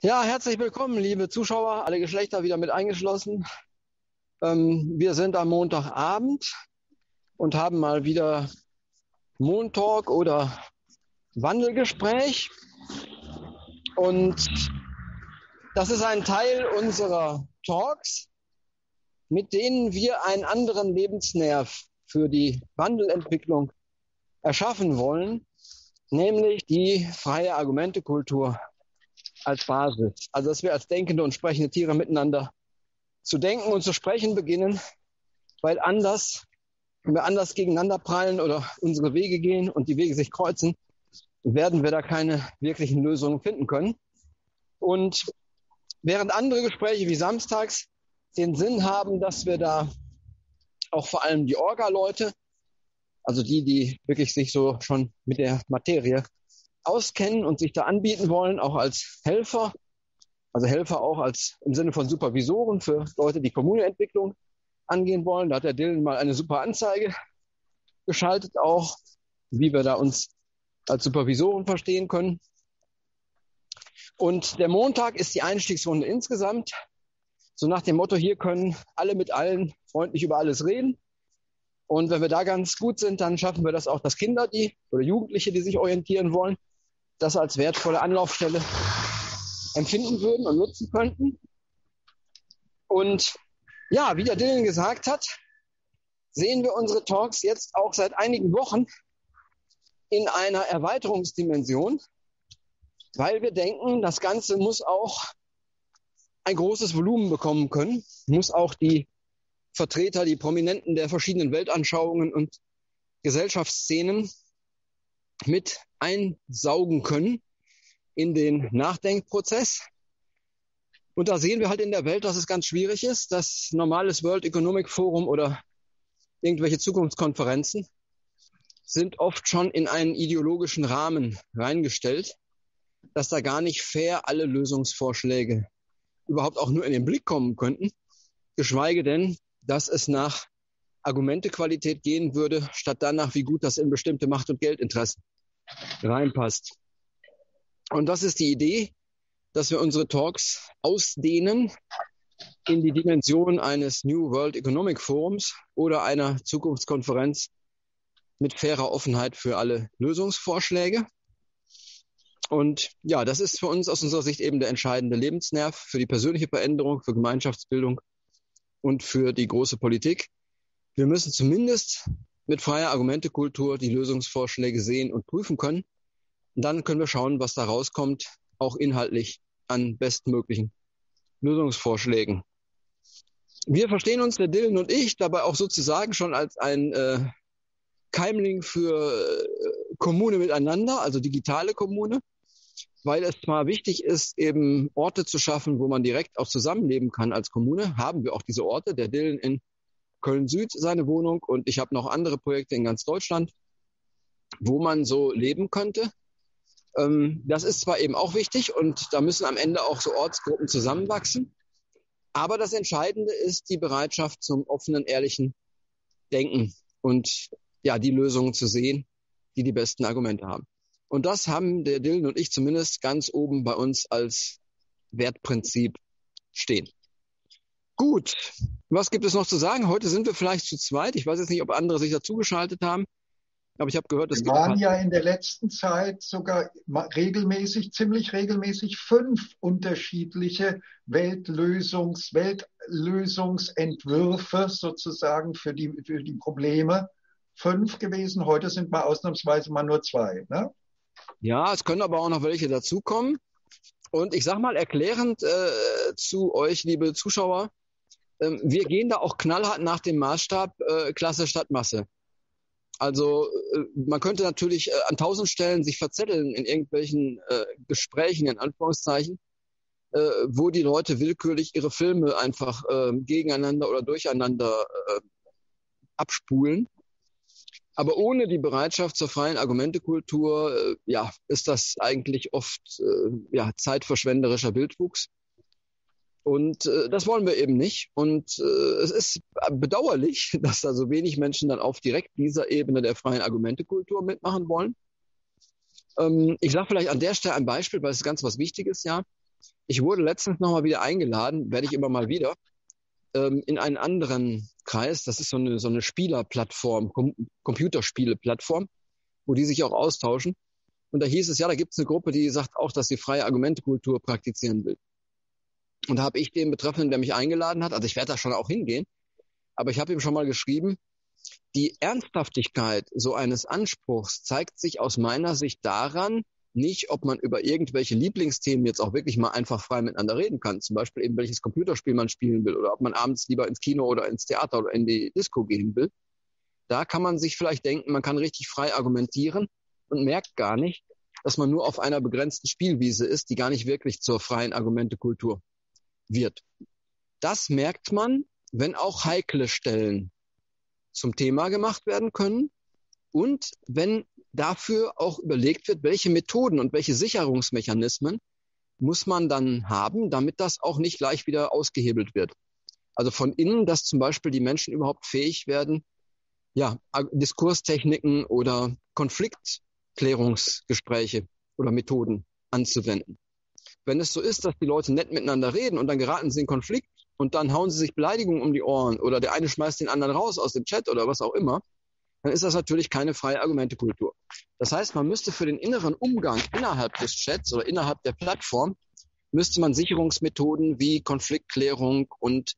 Ja, herzlich willkommen, liebe Zuschauer, alle Geschlechter wieder mit eingeschlossen. Ähm, wir sind am Montagabend und haben mal wieder Montalk oder Wandelgespräch. Und das ist ein Teil unserer Talks, mit denen wir einen anderen Lebensnerv für die Wandelentwicklung erschaffen wollen, nämlich die freie Argumentekultur als Basis. Also dass wir als denkende und sprechende Tiere miteinander zu denken und zu sprechen beginnen, weil anders, wenn wir anders gegeneinander prallen oder unsere Wege gehen und die Wege sich kreuzen, werden wir da keine wirklichen Lösungen finden können. Und während andere Gespräche wie samstags den Sinn haben, dass wir da auch vor allem die Orga-Leute, also die, die wirklich sich so schon mit der Materie auskennen und sich da anbieten wollen, auch als Helfer, also Helfer auch als im Sinne von Supervisoren für Leute, die Kommuneentwicklung angehen wollen. Da hat der Dylan mal eine super Anzeige geschaltet, auch wie wir da uns als Supervisoren verstehen können. Und der Montag ist die Einstiegsrunde insgesamt. So nach dem Motto, hier können alle mit allen freundlich über alles reden. Und wenn wir da ganz gut sind, dann schaffen wir das auch, dass Kinder, die oder Jugendliche, die sich orientieren wollen, das als wertvolle Anlaufstelle empfinden würden und nutzen könnten. Und ja, wie der Dylan gesagt hat, sehen wir unsere Talks jetzt auch seit einigen Wochen in einer Erweiterungsdimension, weil wir denken, das Ganze muss auch ein großes Volumen bekommen können, muss auch die Vertreter, die Prominenten der verschiedenen Weltanschauungen und Gesellschaftsszenen mit einsaugen können in den Nachdenkprozess. Und da sehen wir halt in der Welt, dass es ganz schwierig ist, dass normales World Economic Forum oder irgendwelche Zukunftskonferenzen sind oft schon in einen ideologischen Rahmen reingestellt, dass da gar nicht fair alle Lösungsvorschläge überhaupt auch nur in den Blick kommen könnten, geschweige denn, dass es nach Argumentequalität gehen würde, statt danach, wie gut das in bestimmte Macht- und Geldinteressen reinpasst. Und das ist die Idee, dass wir unsere Talks ausdehnen in die Dimension eines New World Economic Forums oder einer Zukunftskonferenz mit fairer Offenheit für alle Lösungsvorschläge. Und ja, das ist für uns aus unserer Sicht eben der entscheidende Lebensnerv für die persönliche Veränderung, für Gemeinschaftsbildung und für die große Politik. Wir müssen zumindest mit freier Argumentekultur die Lösungsvorschläge sehen und prüfen können. Und dann können wir schauen, was da rauskommt, auch inhaltlich an bestmöglichen Lösungsvorschlägen. Wir verstehen uns, der Dylan und ich, dabei auch sozusagen schon als ein äh, Keimling für äh, Kommune miteinander, also digitale Kommune, weil es zwar wichtig ist, eben Orte zu schaffen, wo man direkt auch zusammenleben kann als Kommune, haben wir auch diese Orte. Der Dylan in Köln Süd seine Wohnung und ich habe noch andere Projekte in ganz Deutschland, wo man so leben könnte. Ähm, das ist zwar eben auch wichtig und da müssen am Ende auch so Ortsgruppen zusammenwachsen. Aber das Entscheidende ist die Bereitschaft zum offenen, ehrlichen Denken und ja, die Lösungen zu sehen, die die besten Argumente haben. Und das haben der Dylan und ich zumindest ganz oben bei uns als Wertprinzip stehen. Gut, was gibt es noch zu sagen? Heute sind wir vielleicht zu zweit. Ich weiß jetzt nicht, ob andere sich dazugeschaltet haben. Aber ich habe gehört, es waren ja in der letzten Zeit sogar regelmäßig, ziemlich regelmäßig fünf unterschiedliche Weltlösungs, Weltlösungsentwürfe sozusagen für die, für die Probleme. Fünf gewesen. Heute sind mal ausnahmsweise mal nur zwei. Ne? Ja, es können aber auch noch welche dazukommen. Und ich sage mal erklärend äh, zu euch, liebe Zuschauer, ähm, wir gehen da auch knallhart nach dem Maßstab äh, Klasse statt Masse. Also äh, man könnte natürlich äh, an tausend Stellen sich verzetteln in irgendwelchen äh, Gesprächen, in Anführungszeichen, äh, wo die Leute willkürlich ihre Filme einfach äh, gegeneinander oder durcheinander abspulen. Aber ohne die Bereitschaft zur freien Argumentekultur, äh, ja, ist das eigentlich oft äh, ja, zeitverschwenderischer Bildwuchs. Und äh, das wollen wir eben nicht. Und äh, es ist bedauerlich, dass da so wenig Menschen dann auf direkt dieser Ebene der freien Argumentekultur mitmachen wollen. Ähm, ich sage vielleicht an der Stelle ein Beispiel, weil es ganz was Wichtiges, ja. Ich wurde letztens nochmal wieder eingeladen, werde ich immer mal wieder, ähm, in einen anderen Kreis. Das ist so eine, so eine Spielerplattform, Com Computerspieleplattform, wo die sich auch austauschen. Und da hieß es, ja, da gibt es eine Gruppe, die sagt auch, dass sie freie Argumentekultur praktizieren will. Und da habe ich den Betreffenden, der mich eingeladen hat, also ich werde da schon auch hingehen, aber ich habe ihm schon mal geschrieben, die Ernsthaftigkeit so eines Anspruchs zeigt sich aus meiner Sicht daran, nicht, ob man über irgendwelche Lieblingsthemen jetzt auch wirklich mal einfach frei miteinander reden kann. Zum Beispiel eben, welches Computerspiel man spielen will oder ob man abends lieber ins Kino oder ins Theater oder in die Disco gehen will. Da kann man sich vielleicht denken, man kann richtig frei argumentieren und merkt gar nicht, dass man nur auf einer begrenzten Spielwiese ist, die gar nicht wirklich zur freien Argumentekultur wird. Das merkt man, wenn auch heikle Stellen zum Thema gemacht werden können und wenn dafür auch überlegt wird, welche Methoden und welche Sicherungsmechanismen muss man dann haben, damit das auch nicht gleich wieder ausgehebelt wird. Also von innen, dass zum Beispiel die Menschen überhaupt fähig werden, ja, Diskurstechniken oder Konfliktklärungsgespräche oder Methoden anzuwenden. Wenn es so ist, dass die Leute nett miteinander reden und dann geraten sie in Konflikt und dann hauen sie sich Beleidigungen um die Ohren oder der eine schmeißt den anderen raus aus dem Chat oder was auch immer, dann ist das natürlich keine freie Argumentekultur. Das heißt, man müsste für den inneren Umgang innerhalb des Chats oder innerhalb der Plattform, müsste man Sicherungsmethoden wie Konfliktklärung und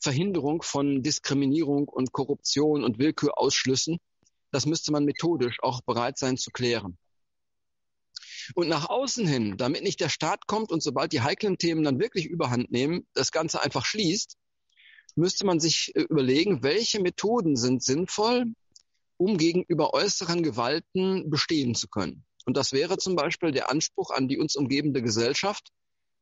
Verhinderung von Diskriminierung und Korruption und Willkürausschlüssen, das müsste man methodisch auch bereit sein zu klären. Und nach außen hin, damit nicht der Staat kommt und sobald die heiklen Themen dann wirklich überhand nehmen, das Ganze einfach schließt, müsste man sich äh, überlegen, welche Methoden sind sinnvoll, um gegenüber äußeren Gewalten bestehen zu können. Und das wäre zum Beispiel der Anspruch an die uns umgebende Gesellschaft,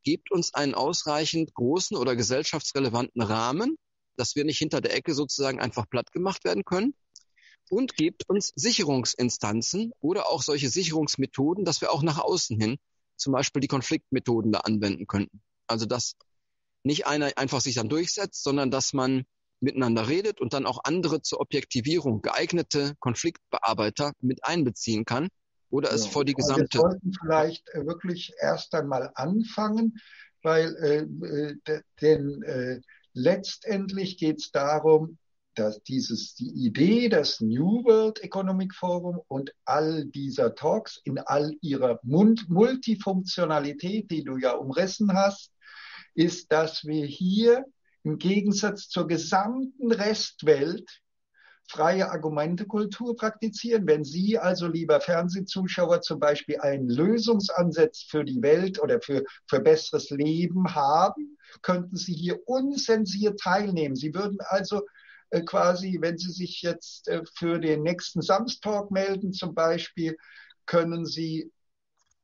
gebt uns einen ausreichend großen oder gesellschaftsrelevanten Rahmen, dass wir nicht hinter der Ecke sozusagen einfach platt gemacht werden können und gebt uns Sicherungsinstanzen oder auch solche Sicherungsmethoden, dass wir auch nach außen hin zum Beispiel die Konfliktmethoden da anwenden könnten. Also dass nicht einer einfach sich dann durchsetzt, sondern dass man miteinander redet und dann auch andere zur Objektivierung geeignete Konfliktbearbeiter mit einbeziehen kann oder es ja, vor die gesamte. Wir sollten vielleicht äh, wirklich erst einmal anfangen, weil äh, äh denn äh, letztendlich geht es darum, dass dieses, die Idee des New World Economic Forum und all dieser Talks in all ihrer Multifunktionalität, die du ja umrissen hast, ist, dass wir hier im Gegensatz zur gesamten Restwelt freie Argumentekultur praktizieren. Wenn Sie also, lieber Fernsehzuschauer, zum Beispiel einen Lösungsansatz für die Welt oder für, für besseres Leben haben, könnten Sie hier unzensiert teilnehmen. Sie würden also äh, quasi, wenn Sie sich jetzt äh, für den nächsten Samstag melden zum Beispiel, können Sie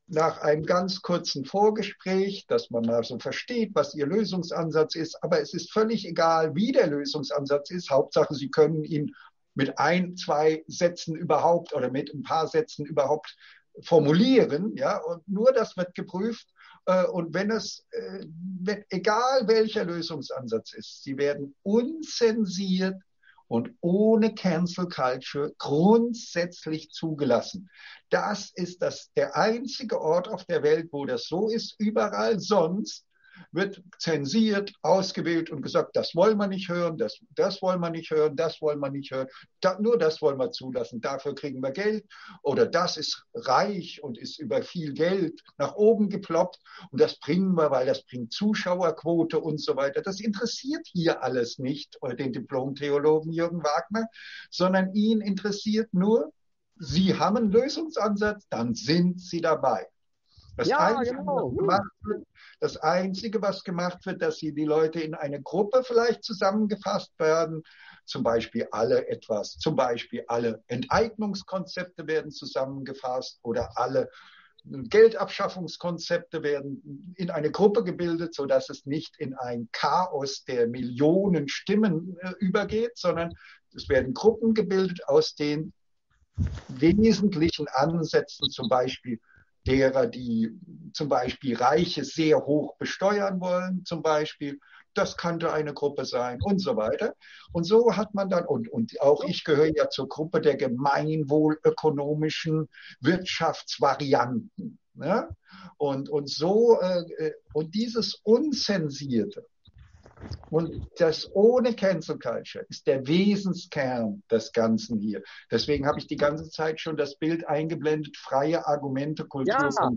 nach einem ganz kurzen Vorgespräch, dass man mal so versteht, was Ihr Lösungsansatz ist. Aber es ist völlig egal, wie der Lösungsansatz ist. Hauptsache, Sie können ihn mit ein, zwei Sätzen überhaupt oder mit ein paar Sätzen überhaupt formulieren. Ja, und nur das wird geprüft. Äh, und wenn es, äh, egal welcher Lösungsansatz ist, sie werden unzensiert und ohne Cancel Culture grundsätzlich zugelassen. Das ist das, der einzige Ort auf der Welt, wo das so ist. Überall sonst wird zensiert, ausgewählt und gesagt, das wollen wir nicht hören, das, das wollen wir nicht hören, das wollen wir nicht hören, da, nur das wollen wir zulassen, dafür kriegen wir Geld oder das ist reich und ist über viel Geld nach oben geploppt und das bringen wir, weil das bringt Zuschauerquote und so weiter. Das interessiert hier alles nicht, den Diplom-Theologen Jürgen Wagner, sondern ihn interessiert nur, Sie haben einen Lösungsansatz, dann sind Sie dabei. Das, ja, Einzige, genau. was wird, das Einzige, was gemacht wird, dass sie die Leute in eine Gruppe vielleicht zusammengefasst werden, zum Beispiel alle etwas, zum Beispiel alle Enteignungskonzepte werden zusammengefasst oder alle Geldabschaffungskonzepte werden in eine Gruppe gebildet, so dass es nicht in ein Chaos der Millionen Stimmen äh, übergeht, sondern es werden Gruppen gebildet aus den wesentlichen Ansätzen, zum Beispiel derer, die zum Beispiel Reiche sehr hoch besteuern wollen, zum Beispiel, das könnte eine Gruppe sein und so weiter. Und so hat man dann, und, und auch ich gehöre ja zur Gruppe der gemeinwohlökonomischen Wirtschaftsvarianten. Ne? Und, und so, äh, äh und dieses Unzensierte, und das ohne Cancel Culture ist der Wesenskern des Ganzen hier. Deswegen habe ich die ganze Zeit schon das Bild eingeblendet, freie Argumente Kultur ja.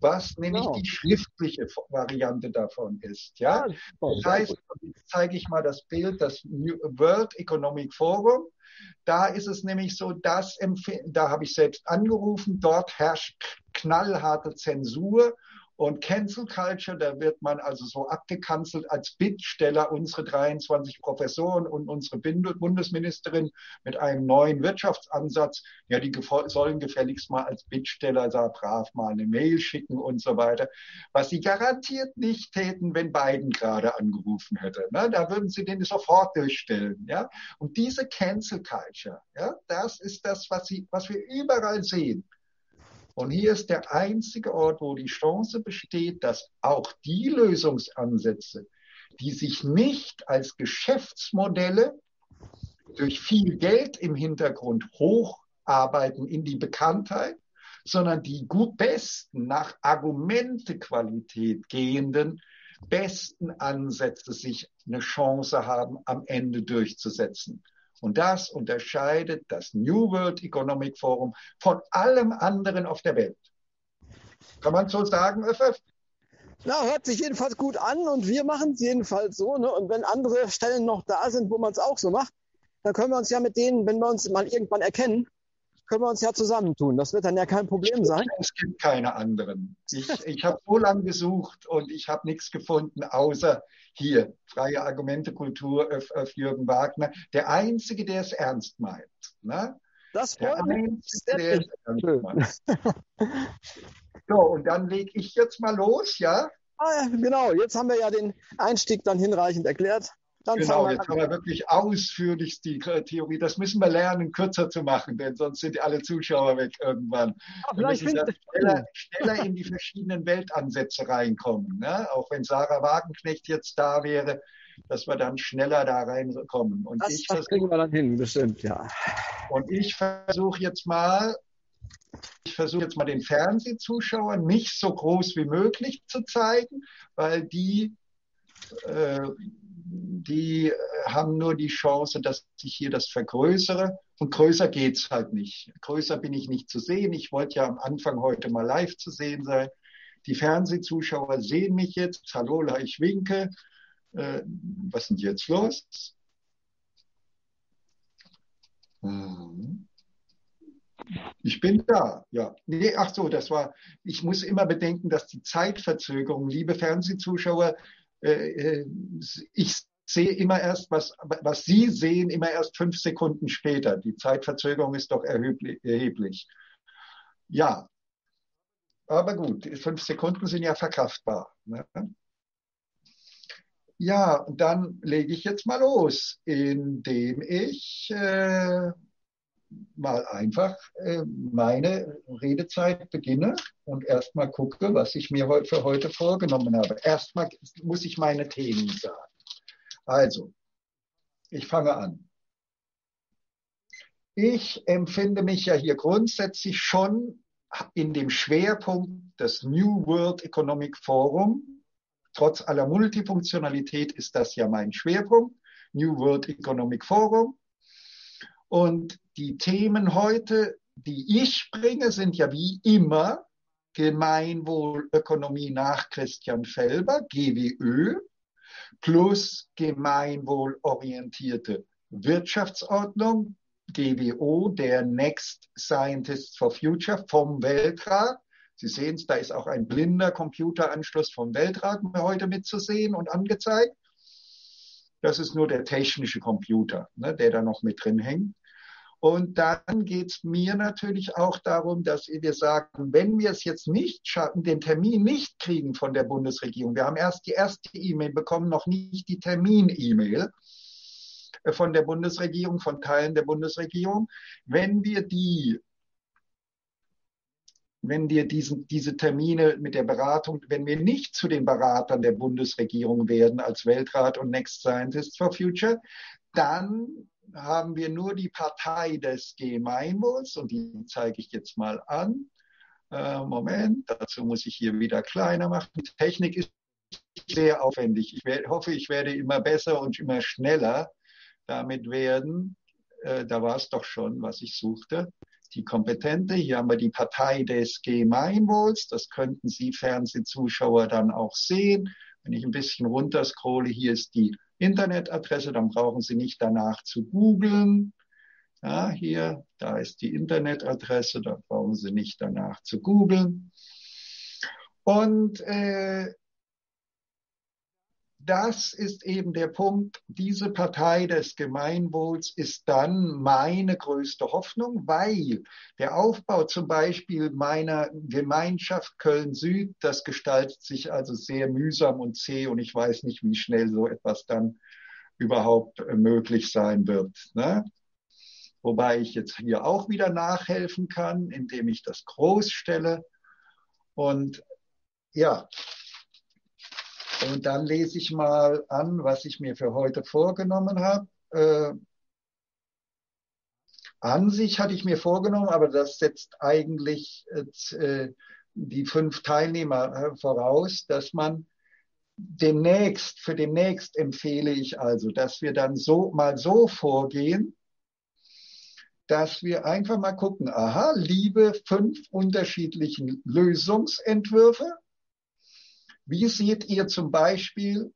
was nämlich genau. die schriftliche Variante davon ist. Ja, ja das heißt, jetzt zeige ich mal das Bild, das World Economic Forum. Da ist es nämlich so, dass da habe ich selbst angerufen, dort herrscht knallharte Zensur und Cancel Culture, da wird man also so abgekanzelt als Bittsteller, unsere 23 Professoren und unsere Bundesministerin mit einem neuen Wirtschaftsansatz. Ja, die sollen gefälligst mal als Bittsteller da brav mal eine Mail schicken und so weiter. Was sie garantiert nicht täten, wenn Biden gerade angerufen hätte. Ne? Da würden sie den sofort durchstellen. Ja? Und diese Cancel Culture, ja, das ist das, was, sie, was wir überall sehen. Und hier ist der einzige Ort, wo die Chance besteht, dass auch die Lösungsansätze, die sich nicht als Geschäftsmodelle durch viel Geld im Hintergrund hocharbeiten in die Bekanntheit, sondern die gut besten, nach Argumentequalität gehenden, besten Ansätze sich eine Chance haben, am Ende durchzusetzen. Und das unterscheidet das New World Economic Forum von allem anderen auf der Welt. Kann man so sagen, Öffef? Na, hört sich jedenfalls gut an und wir machen es jedenfalls so. Ne? Und wenn andere Stellen noch da sind, wo man es auch so macht, dann können wir uns ja mit denen, wenn wir uns mal irgendwann erkennen, können wir uns ja zusammentun. Das wird dann ja kein Problem sein. Es gibt keine anderen. Ich, ich habe so lange gesucht und ich habe nichts gefunden, außer hier, freie Argumentekultur auf, auf Jürgen Wagner. Der Einzige, der es ernst meint. Ne? Das freut mich. Der so, und dann lege ich jetzt mal los, ja? Ah, ja, genau. Jetzt haben wir ja den Einstieg dann hinreichend erklärt. Dann genau, jetzt haben wir wirklich ausführlich die Theorie. Das müssen wir lernen, kürzer zu machen, denn sonst sind alle Zuschauer weg irgendwann. Wir müssen schneller, schneller, in die verschiedenen Weltansätze reinkommen. Ne? Auch wenn Sarah Wagenknecht jetzt da wäre, dass wir dann schneller da reinkommen. Und das, ich das kriegen wir dann hin, bestimmt, ja. Und ich versuche jetzt mal, ich versuche jetzt mal den Fernsehzuschauern nicht so groß wie möglich zu zeigen, weil die äh, die äh, haben nur die Chance, dass ich hier das vergrößere. Und größer geht's halt nicht. Größer bin ich nicht zu sehen. Ich wollte ja am Anfang heute mal live zu sehen sein. Die Fernsehzuschauer sehen mich jetzt. Hallo, ich winke. Äh, was ist denn jetzt los? Mhm. Ich bin da, ja. Nee, ach so, das war, ich muss immer bedenken, dass die Zeitverzögerung, liebe Fernsehzuschauer, äh, äh, ich sehe immer erst, was, was Sie sehen, immer erst fünf Sekunden später. Die Zeitverzögerung ist doch erheblich. Ja, aber gut, fünf Sekunden sind ja verkraftbar. Ne? Ja, dann lege ich jetzt mal los, indem ich äh, mal einfach äh, meine Redezeit beginne und erstmal gucke, was ich mir für heute vorgenommen habe. Erstmal muss ich meine Themen sagen. Also, ich fange an. Ich empfinde mich ja hier grundsätzlich schon in dem Schwerpunkt des New World Economic Forum. Trotz aller Multifunktionalität ist das ja mein Schwerpunkt. New World Economic Forum. Und die Themen heute, die ich bringe, sind ja wie immer Gemeinwohlökonomie nach Christian Felber, GWÖ, plus gemeinwohlorientierte Wirtschaftsordnung, GWO, der Next Scientists for Future vom Weltrat. Sie sehen es, da ist auch ein blinder Computeranschluss vom Weltrat heute mitzusehen und angezeigt. Das ist nur der technische Computer, ne, der da noch mit drin hängt. Und dann geht es mir natürlich auch darum, dass wir sagen, wenn wir es jetzt nicht schaffen, den Termin nicht kriegen von der Bundesregierung, wir haben erst die erste E-Mail bekommen, noch nicht die Termin-E-Mail äh, von der Bundesregierung, von Teilen der Bundesregierung. Wenn wir die wenn wir diesen, diese Termine mit der Beratung, wenn wir nicht zu den Beratern der Bundesregierung werden als Weltrat und Next Scientists for Future, dann haben wir nur die Partei des Gemeinwohls und die zeige ich jetzt mal an. Äh, Moment, dazu muss ich hier wieder kleiner machen. Die Technik ist sehr aufwendig. Ich werde, hoffe, ich werde immer besser und immer schneller damit werden. Äh, da war es doch schon, was ich suchte. Die Kompetente. Hier haben wir die Partei des Gemeinwohls. Das könnten Sie Fernsehzuschauer dann auch sehen. Wenn ich ein bisschen runterscrolle, hier ist die Internetadresse, dann brauchen Sie nicht danach zu googeln. Ja, hier, da ist die Internetadresse, da brauchen Sie nicht danach zu googeln. Und äh, das ist eben der Punkt. Diese Partei des Gemeinwohls ist dann meine größte Hoffnung, weil der Aufbau zum Beispiel meiner Gemeinschaft Köln-Süd, das gestaltet sich also sehr mühsam und zäh und ich weiß nicht, wie schnell so etwas dann überhaupt äh, möglich sein wird. Ne? Wobei ich jetzt hier auch wieder nachhelfen kann, indem ich das groß stelle. Und ja, und dann lese ich mal an, was ich mir für heute vorgenommen habe. Äh, an sich hatte ich mir vorgenommen, aber das setzt eigentlich äh, die fünf Teilnehmer äh, voraus, dass man demnächst, für demnächst empfehle ich also, dass wir dann so mal so vorgehen, dass wir einfach mal gucken, aha, liebe fünf unterschiedlichen Lösungsentwürfe, wie seht ihr zum Beispiel,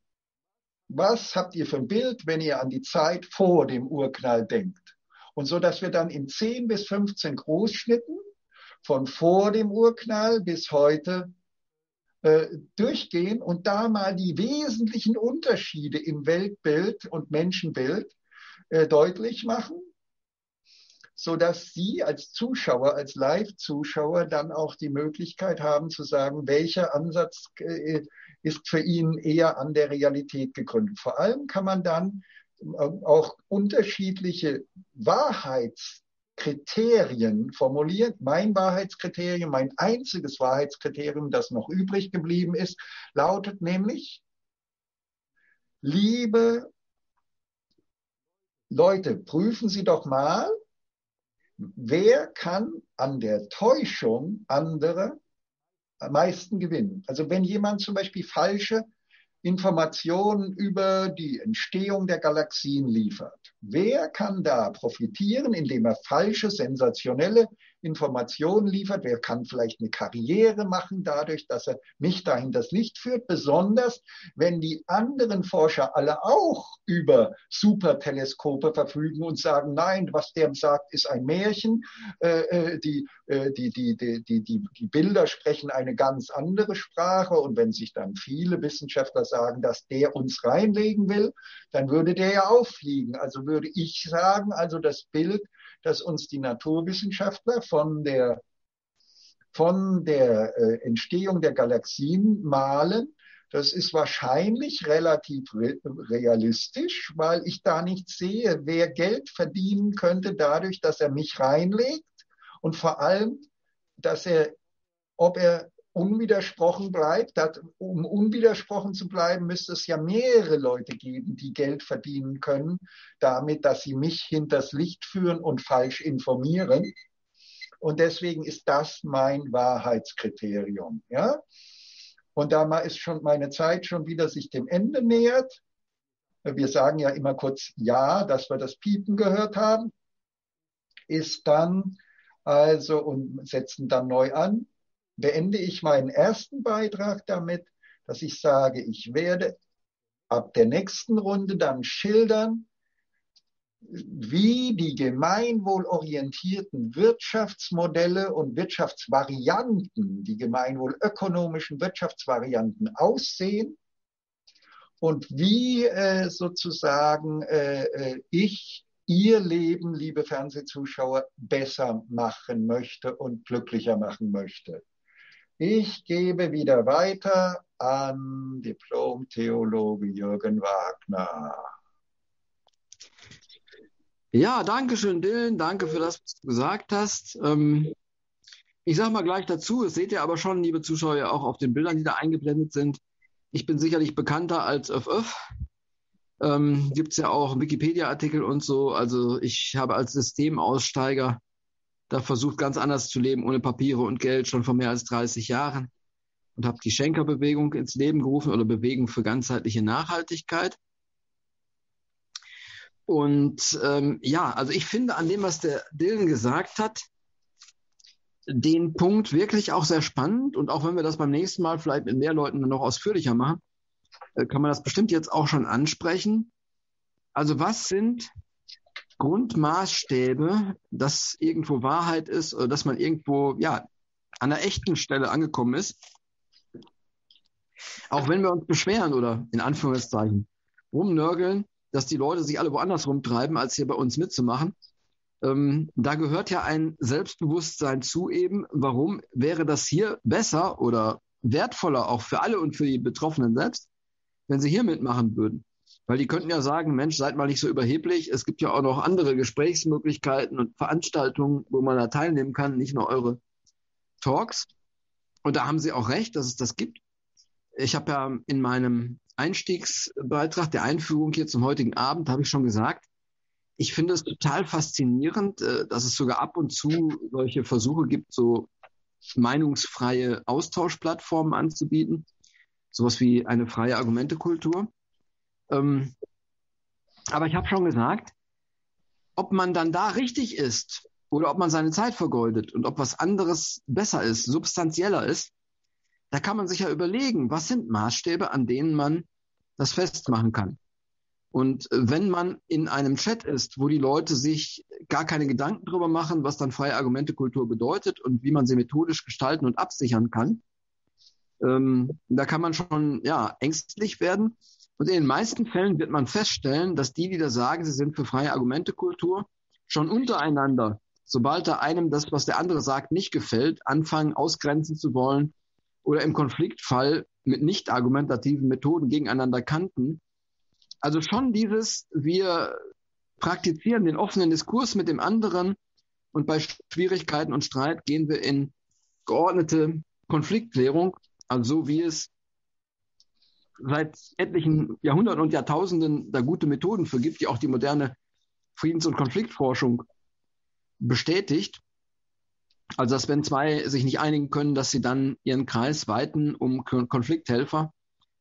was habt ihr für ein Bild, wenn ihr an die Zeit vor dem Urknall denkt? Und so, dass wir dann in 10 bis 15 Großschnitten von vor dem Urknall bis heute äh, durchgehen und da mal die wesentlichen Unterschiede im Weltbild und Menschenbild äh, deutlich machen so dass Sie als Zuschauer, als Live-Zuschauer dann auch die Möglichkeit haben zu sagen, welcher Ansatz äh, ist für ihn eher an der Realität gegründet. Vor allem kann man dann äh, auch unterschiedliche Wahrheitskriterien formulieren. Mein Wahrheitskriterium, mein einziges Wahrheitskriterium, das noch übrig geblieben ist, lautet nämlich, liebe Leute, prüfen Sie doch mal, wer kann an der Täuschung anderer am meisten gewinnen? Also wenn jemand zum Beispiel falsche Informationen über die Entstehung der Galaxien liefert. Wer kann da profitieren, indem er falsche, sensationelle Informationen liefert? Wer kann vielleicht eine Karriere machen dadurch, dass er mich dahin das Licht führt? Besonders, wenn die anderen Forscher alle auch über Superteleskope verfügen und sagen, nein, was der sagt, ist ein Märchen. Äh, die, äh, die, die, die, die, die, die Bilder sprechen eine ganz andere Sprache. Und wenn sich dann viele Wissenschaftler sagen, dass der uns reinlegen will, dann würde der ja auffliegen. Also würde ich sagen, also das Bild, das uns die Naturwissenschaftler von der, von der äh, Entstehung der Galaxien malen, das ist wahrscheinlich relativ re realistisch, weil ich da nicht sehe, wer Geld verdienen könnte dadurch, dass er mich reinlegt und vor allem, dass er, ob er unwidersprochen bleibt. Dat, um unwidersprochen zu bleiben, müsste es ja mehrere Leute geben, die Geld verdienen können, damit, dass sie mich hinters Licht führen und falsch informieren. Und deswegen ist das mein Wahrheitskriterium. Ja? Und da ist schon meine Zeit schon wieder sich dem Ende nähert. Wir sagen ja immer kurz Ja, dass wir das Piepen gehört haben, ist dann also und setzen dann neu an beende ich meinen ersten Beitrag damit, dass ich sage, ich werde ab der nächsten Runde dann schildern, wie die gemeinwohlorientierten Wirtschaftsmodelle und Wirtschaftsvarianten, die gemeinwohlökonomischen Wirtschaftsvarianten aussehen und wie äh, sozusagen äh, äh ich Ihr Leben, liebe Fernsehzuschauer, besser machen möchte und glücklicher machen möchte. Ich gebe wieder weiter an Diplom-Theologe Jürgen Wagner. Ja, danke schön, Dylan. Danke für das, was du gesagt hast. Ähm, ich sage mal gleich dazu, das seht ihr aber schon, liebe Zuschauer, auch auf den Bildern, die da eingeblendet sind. Ich bin sicherlich bekannter als ÖffÖff. Ähm, Gibt es ja auch Wikipedia-Artikel und so. Also ich habe als Systemaussteiger da versucht, ganz anders zu leben, ohne Papiere und Geld, schon vor mehr als 30 Jahren. Und habe die Schenkerbewegung ins Leben gerufen oder Bewegung für ganzheitliche Nachhaltigkeit. Und ähm, ja, also ich finde an dem, was der Dylan gesagt hat, den Punkt wirklich auch sehr spannend. Und auch wenn wir das beim nächsten Mal vielleicht mit mehr Leuten noch ausführlicher machen, äh, kann man das bestimmt jetzt auch schon ansprechen. Also was sind Grundmaßstäbe, dass irgendwo Wahrheit ist oder dass man irgendwo ja an der echten Stelle angekommen ist? Auch wenn wir uns beschweren oder in Anführungszeichen rumnörgeln, dass die Leute sich alle woanders rumtreiben, als hier bei uns mitzumachen. Ähm, da gehört ja ein Selbstbewusstsein zu eben. Warum wäre das hier besser oder wertvoller auch für alle und für die Betroffenen selbst, wenn sie hier mitmachen würden? Weil die könnten ja sagen, Mensch, seid mal nicht so überheblich. Es gibt ja auch noch andere Gesprächsmöglichkeiten und Veranstaltungen, wo man da teilnehmen kann, nicht nur eure Talks. Und da haben sie auch recht, dass es das gibt. Ich habe ja in meinem Einstiegsbeitrag der Einführung hier zum heutigen Abend, habe ich schon gesagt, ich finde es total faszinierend, äh, dass es sogar ab und zu solche Versuche gibt, so meinungsfreie Austauschplattformen anzubieten. Sowas wie eine freie Argumentekultur. Ähm, aber ich habe schon gesagt, ob man dann da richtig ist oder ob man seine Zeit vergeudet und ob was anderes besser ist, substanzieller ist, da kann man sich ja überlegen, was sind Maßstäbe, an denen man das festmachen kann. Und wenn man in einem Chat ist, wo die Leute sich gar keine Gedanken darüber machen, was dann freie Argumentekultur bedeutet und wie man sie methodisch gestalten und absichern kann, ähm, da kann man schon ja ängstlich werden. Und in den meisten Fällen wird man feststellen, dass die, die da sagen, sie sind für freie Argumentekultur, schon untereinander, sobald da einem das, was der andere sagt, nicht gefällt, anfangen ausgrenzen zu wollen oder im Konfliktfall mit nicht argumentativen Methoden gegeneinander kannten. Also schon dieses, wir praktizieren den offenen Diskurs mit dem anderen und bei Schwierigkeiten und Streit gehen wir in geordnete Konfliktklärung, also so wie es seit etlichen Jahrhunderten und Jahrtausenden da gute Methoden für gibt, die auch die moderne Friedens- und Konfliktforschung bestätigt. Also, dass wenn zwei sich nicht einigen können, dass sie dann ihren Kreis weiten um Konflikthelfer,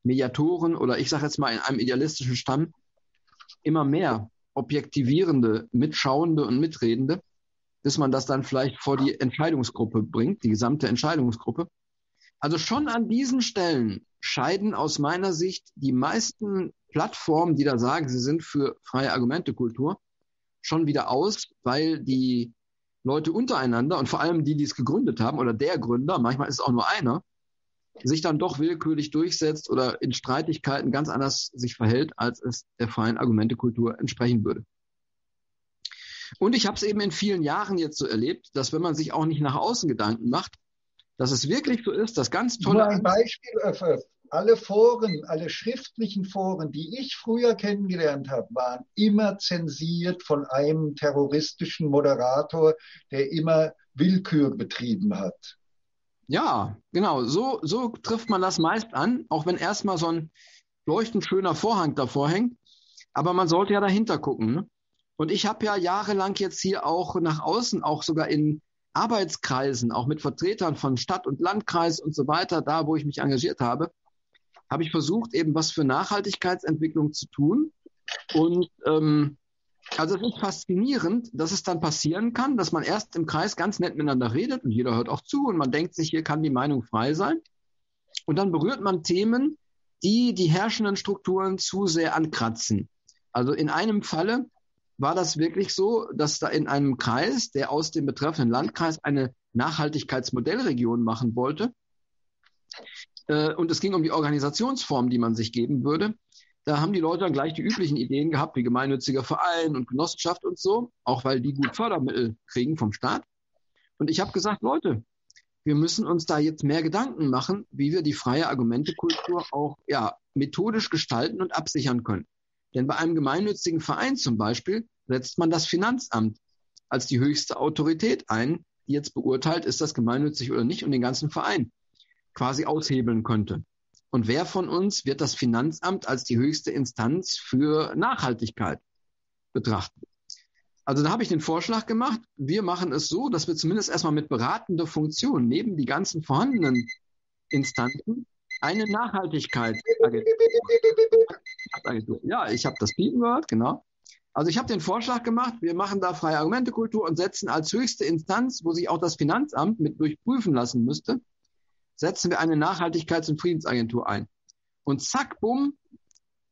Mediatoren oder ich sage jetzt mal in einem idealistischen Stamm immer mehr objektivierende, mitschauende und mitredende, bis man das dann vielleicht vor die Entscheidungsgruppe bringt, die gesamte Entscheidungsgruppe. Also schon an diesen Stellen scheiden aus meiner Sicht die meisten Plattformen, die da sagen, sie sind für freie Argumentekultur, schon wieder aus, weil die Leute untereinander und vor allem die, die es gegründet haben oder der Gründer, manchmal ist es auch nur einer, sich dann doch willkürlich durchsetzt oder in Streitigkeiten ganz anders sich verhält, als es der freien Argumentekultur entsprechen würde. Und ich habe es eben in vielen Jahren jetzt so erlebt, dass wenn man sich auch nicht nach außen Gedanken macht, dass es wirklich so ist, dass ganz tolle. Nur ein Beispiel, Öffe. Alle Foren, alle schriftlichen Foren, die ich früher kennengelernt habe, waren immer zensiert von einem terroristischen Moderator, der immer Willkür betrieben hat. Ja, genau. So, so trifft man das meist an, auch wenn erstmal so ein leuchtend schöner Vorhang davor hängt. Aber man sollte ja dahinter gucken. Ne? Und ich habe ja jahrelang jetzt hier auch nach außen, auch sogar in Arbeitskreisen, auch mit Vertretern von Stadt- und Landkreis und so weiter, da wo ich mich engagiert habe, habe ich versucht, eben was für Nachhaltigkeitsentwicklung zu tun. Und ähm, also es ist faszinierend, dass es dann passieren kann, dass man erst im Kreis ganz nett miteinander redet und jeder hört auch zu und man denkt sich, hier kann die Meinung frei sein. Und dann berührt man Themen, die die herrschenden Strukturen zu sehr ankratzen. Also in einem Falle war das wirklich so, dass da in einem Kreis, der aus dem betreffenden Landkreis eine Nachhaltigkeitsmodellregion machen wollte, äh, und es ging um die Organisationsform, die man sich geben würde, da haben die Leute dann gleich die üblichen Ideen gehabt, wie gemeinnütziger Verein und Genossenschaft und so, auch weil die gut Fördermittel kriegen vom Staat. Und ich habe gesagt, Leute, wir müssen uns da jetzt mehr Gedanken machen, wie wir die freie Argumentekultur auch ja, methodisch gestalten und absichern können. Denn bei einem gemeinnützigen Verein zum Beispiel setzt man das Finanzamt als die höchste Autorität ein, die jetzt beurteilt, ist das gemeinnützig oder nicht und den ganzen Verein quasi aushebeln könnte. Und wer von uns wird das Finanzamt als die höchste Instanz für Nachhaltigkeit betrachten? Also da habe ich den Vorschlag gemacht, wir machen es so, dass wir zumindest erstmal mit beratender Funktion neben die ganzen vorhandenen Instanzen eine Nachhaltigkeitsagentur. Ja, ich habe das Piepen gehört, genau. Also ich habe den Vorschlag gemacht, wir machen da freie Argumentekultur und setzen als höchste Instanz, wo sich auch das Finanzamt mit durchprüfen lassen müsste, setzen wir eine Nachhaltigkeits- und Friedensagentur ein. Und zack, bumm,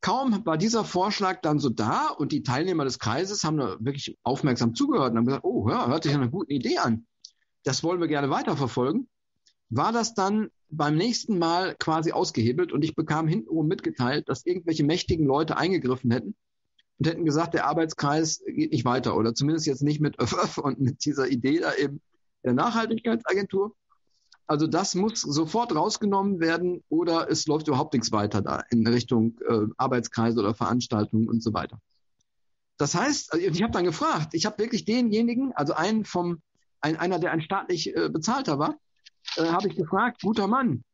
kaum war dieser Vorschlag dann so da und die Teilnehmer des Kreises haben da wirklich aufmerksam zugehört und haben gesagt, oh, ja, hört sich eine gute Idee an. Das wollen wir gerne weiterverfolgen. War das dann beim nächsten Mal quasi ausgehebelt und ich bekam hintenrum mitgeteilt, dass irgendwelche mächtigen Leute eingegriffen hätten und hätten gesagt, der Arbeitskreis geht nicht weiter oder zumindest jetzt nicht mit ÖFÖF und mit dieser Idee da eben der Nachhaltigkeitsagentur. Also das muss sofort rausgenommen werden oder es läuft überhaupt nichts weiter da in Richtung äh, Arbeitskreise oder Veranstaltungen und so weiter. Das heißt, also ich habe dann gefragt, ich habe wirklich denjenigen, also einen vom, ein, einer, der ein staatlich äh, bezahlter war, äh, habe ich gefragt, guter Mann,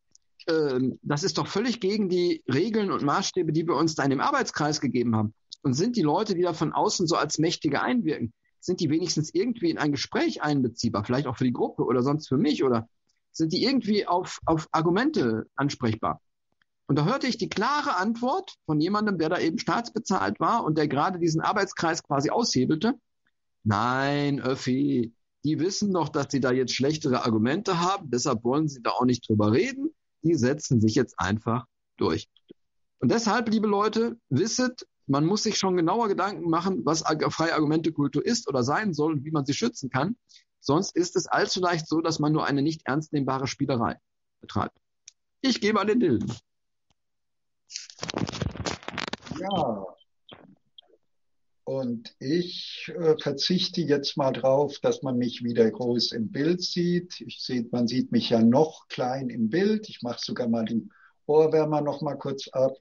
äh, das ist doch völlig gegen die Regeln und Maßstäbe, die wir uns da in dem Arbeitskreis gegeben haben. Und sind die Leute, die da von außen so als Mächtige einwirken, sind die wenigstens irgendwie in ein Gespräch einbeziehbar, vielleicht auch für die Gruppe oder sonst für mich oder sind die irgendwie auf, auf Argumente ansprechbar? Und da hörte ich die klare Antwort von jemandem, der da eben staatsbezahlt war und der gerade diesen Arbeitskreis quasi aushebelte. Nein, Öffi, die wissen doch, dass sie da jetzt schlechtere Argumente haben, deshalb wollen sie da auch nicht drüber reden. Die setzen sich jetzt einfach durch. Und deshalb, liebe Leute, wisset, man muss sich schon genauer Gedanken machen, was freie Argumentekultur ist oder sein soll und wie man sie schützen kann. Sonst ist es allzu leicht so, dass man nur eine nicht ernstnehmbare Spielerei betreibt. Ich gebe an den Dilden. Ja. Und ich äh, verzichte jetzt mal drauf, dass man mich wieder groß im Bild sieht. Ich seh, man sieht mich ja noch klein im Bild. Ich mache sogar mal den Ohrwärmer noch mal kurz ab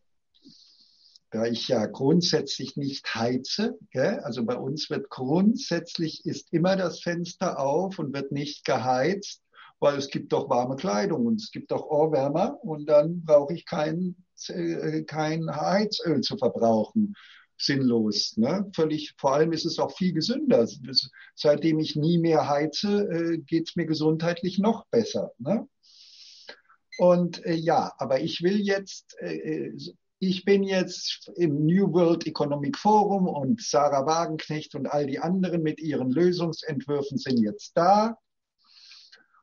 da ich ja grundsätzlich nicht heize, gell? also bei uns wird grundsätzlich ist immer das Fenster auf und wird nicht geheizt, weil es gibt doch warme Kleidung und es gibt doch Ohrwärmer und dann brauche ich kein, äh, kein Heizöl zu verbrauchen. Sinnlos. Ne? Völlig, vor allem ist es auch viel gesünder. Seitdem ich nie mehr heize, äh, geht es mir gesundheitlich noch besser. Ne? Und äh, ja, aber ich will jetzt äh, äh ich bin jetzt im New World Economic Forum und Sarah Wagenknecht und all die anderen mit ihren Lösungsentwürfen sind jetzt da.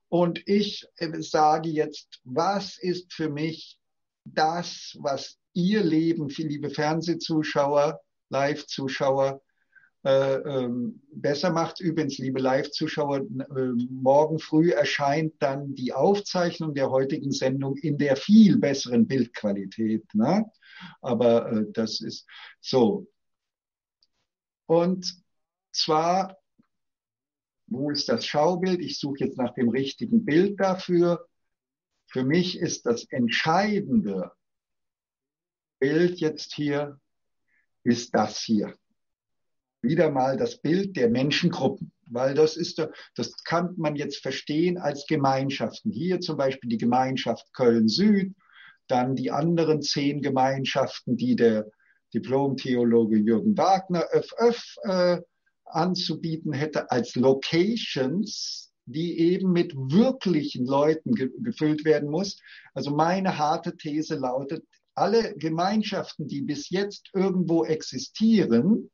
Und ich äh, sage jetzt, was ist für mich das, was ihr Leben, liebe Fernsehzuschauer, Live-Zuschauer, äh, ähm, besser macht. Übrigens, liebe Live-Zuschauer, äh, morgen früh erscheint dann die Aufzeichnung der heutigen Sendung in der viel besseren Bildqualität. Ne? Aber äh, das ist so. Und zwar, wo ist das Schaubild? Ich suche jetzt nach dem richtigen Bild dafür. Für mich ist das entscheidende Bild jetzt hier, ist das hier wieder mal das Bild der Menschengruppen, weil das ist, das kann man jetzt verstehen als Gemeinschaften. Hier zum Beispiel die Gemeinschaft Köln-Süd, dann die anderen zehn Gemeinschaften, die der Diplom-Theologe Jürgen Wagner öff, äh, anzubieten hätte als Locations, die eben mit wirklichen Leuten ge gefüllt werden muss. Also meine harte These lautet, alle Gemeinschaften, die bis jetzt irgendwo existieren,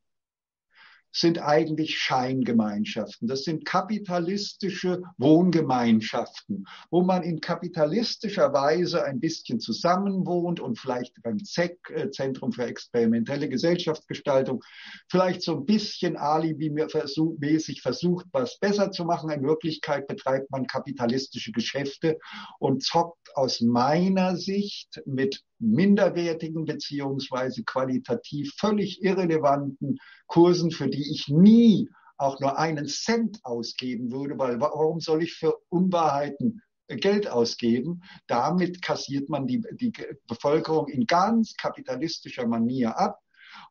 sind eigentlich Scheingemeinschaften. Das sind kapitalistische Wohngemeinschaften, wo man in kapitalistischer Weise ein bisschen zusammenwohnt und vielleicht beim ZEC, äh, Zentrum für experimentelle Gesellschaftsgestaltung, vielleicht so ein bisschen alibi-mäßig versucht, was besser zu machen. In Wirklichkeit betreibt man kapitalistische Geschäfte und zockt aus meiner Sicht mit minderwertigen beziehungsweise qualitativ völlig irrelevanten Kursen, für die ich nie auch nur einen Cent ausgeben würde, weil warum soll ich für Unwahrheiten Geld ausgeben? Damit kassiert man die, die Bevölkerung in ganz kapitalistischer Manier ab.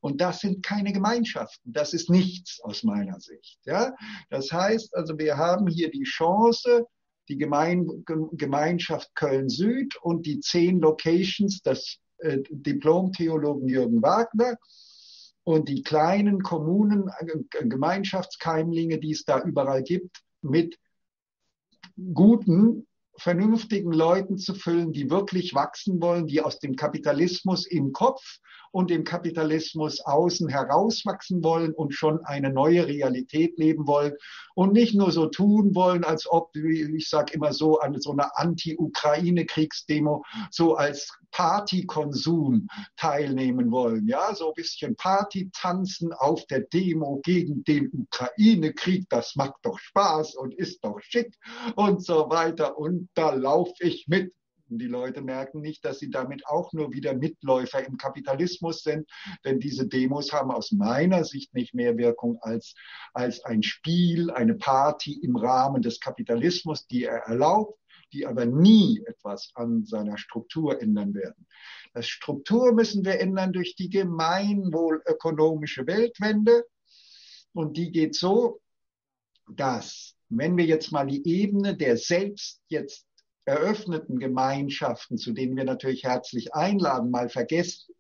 Und das sind keine Gemeinschaften. Das ist nichts aus meiner Sicht. Ja? Das heißt also, wir haben hier die Chance, die Gemein Gemeinschaft Köln-Süd und die zehn Locations des äh, Diplom-Theologen Jürgen Wagner und die kleinen Kommunen, äh, Gemeinschaftskeimlinge, die es da überall gibt, mit guten vernünftigen Leuten zu füllen, die wirklich wachsen wollen, die aus dem Kapitalismus im Kopf und dem Kapitalismus außen herauswachsen wollen und schon eine neue Realität leben wollen und nicht nur so tun wollen, als ob, ich sage immer so, an so einer Anti-Ukraine-Kriegsdemo so als Partykonsum teilnehmen wollen. Ja, so ein bisschen Party tanzen auf der Demo gegen den Ukraine-Krieg, das macht doch Spaß und ist doch schick und so weiter. Und da laufe ich mit die Leute merken nicht, dass sie damit auch nur wieder Mitläufer im Kapitalismus sind, denn diese Demos haben aus meiner Sicht nicht mehr Wirkung als, als ein Spiel, eine Party im Rahmen des Kapitalismus, die er erlaubt, die aber nie etwas an seiner Struktur ändern werden. Das Struktur müssen wir ändern durch die gemeinwohlökonomische Weltwende. Und die geht so, dass, wenn wir jetzt mal die Ebene der selbst jetzt eröffneten Gemeinschaften, zu denen wir natürlich herzlich einladen, mal vergessen,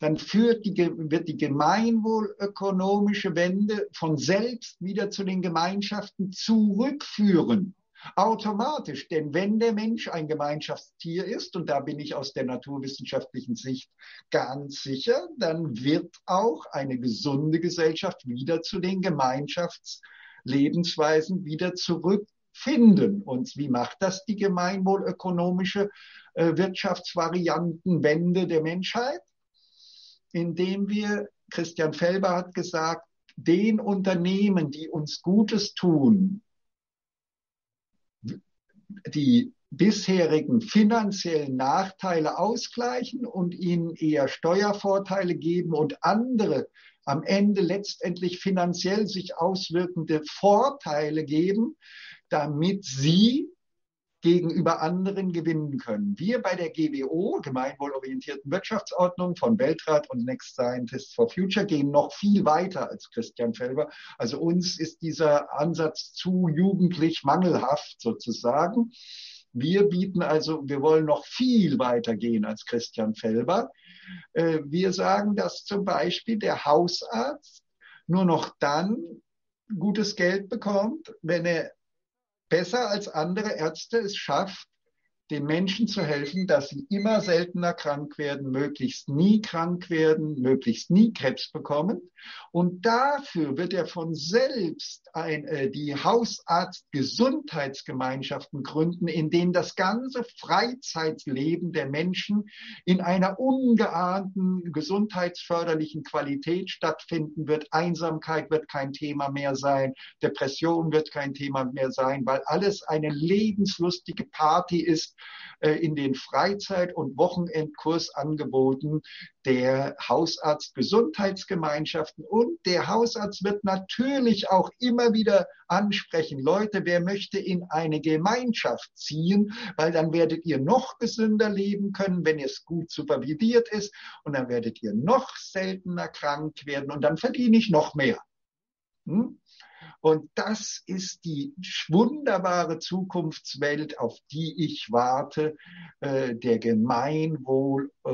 dann führt die, wird die gemeinwohlökonomische Wende von selbst wieder zu den Gemeinschaften zurückführen. Automatisch, denn wenn der Mensch ein Gemeinschaftstier ist, und da bin ich aus der naturwissenschaftlichen Sicht ganz sicher, dann wird auch eine gesunde Gesellschaft wieder zu den Gemeinschaftslebensweisen wieder zurück finden. Und wie macht das die gemeinwohlökonomische äh, Wirtschaftsvariantenwende der Menschheit? Indem wir, Christian Felber hat gesagt, den Unternehmen, die uns Gutes tun, die bisherigen finanziellen Nachteile ausgleichen und ihnen eher Steuervorteile geben und andere am Ende letztendlich finanziell sich auswirkende Vorteile geben, damit sie gegenüber anderen gewinnen können. Wir bei der GWO, Gemeinwohlorientierten Wirtschaftsordnung von Weltrat und Next Scientists for Future, gehen noch viel weiter als Christian Felber. Also uns ist dieser Ansatz zu jugendlich mangelhaft sozusagen. Wir bieten also, wir wollen noch viel weiter gehen als Christian Felber. Äh, wir sagen, dass zum Beispiel der Hausarzt nur noch dann gutes Geld bekommt, wenn er besser als andere Ärzte es schafft, den Menschen zu helfen, dass sie immer seltener krank werden, möglichst nie krank werden, möglichst nie Krebs bekommen. Und dafür wird er von selbst ein, äh, die Hausarzt-Gesundheitsgemeinschaften gründen, in denen das ganze Freizeitleben der Menschen in einer ungeahnten gesundheitsförderlichen Qualität stattfinden wird. Einsamkeit wird kein Thema mehr sein, Depression wird kein Thema mehr sein, weil alles eine lebenslustige Party ist, äh, in den Freizeit- und Wochenendkursangeboten der Hausarzt-Gesundheitsgemeinschaften. Und der Hausarzt wird natürlich auch immer wieder ansprechen, Leute, wer möchte in eine Gemeinschaft ziehen, weil dann werdet ihr noch gesünder leben können, wenn es gut supervidiert ist. Und dann werdet ihr noch seltener krank werden und dann verdiene ich noch mehr. Hm? Und das ist die wunderbare Zukunftswelt, auf die ich warte, äh, der gemeinwohl äh,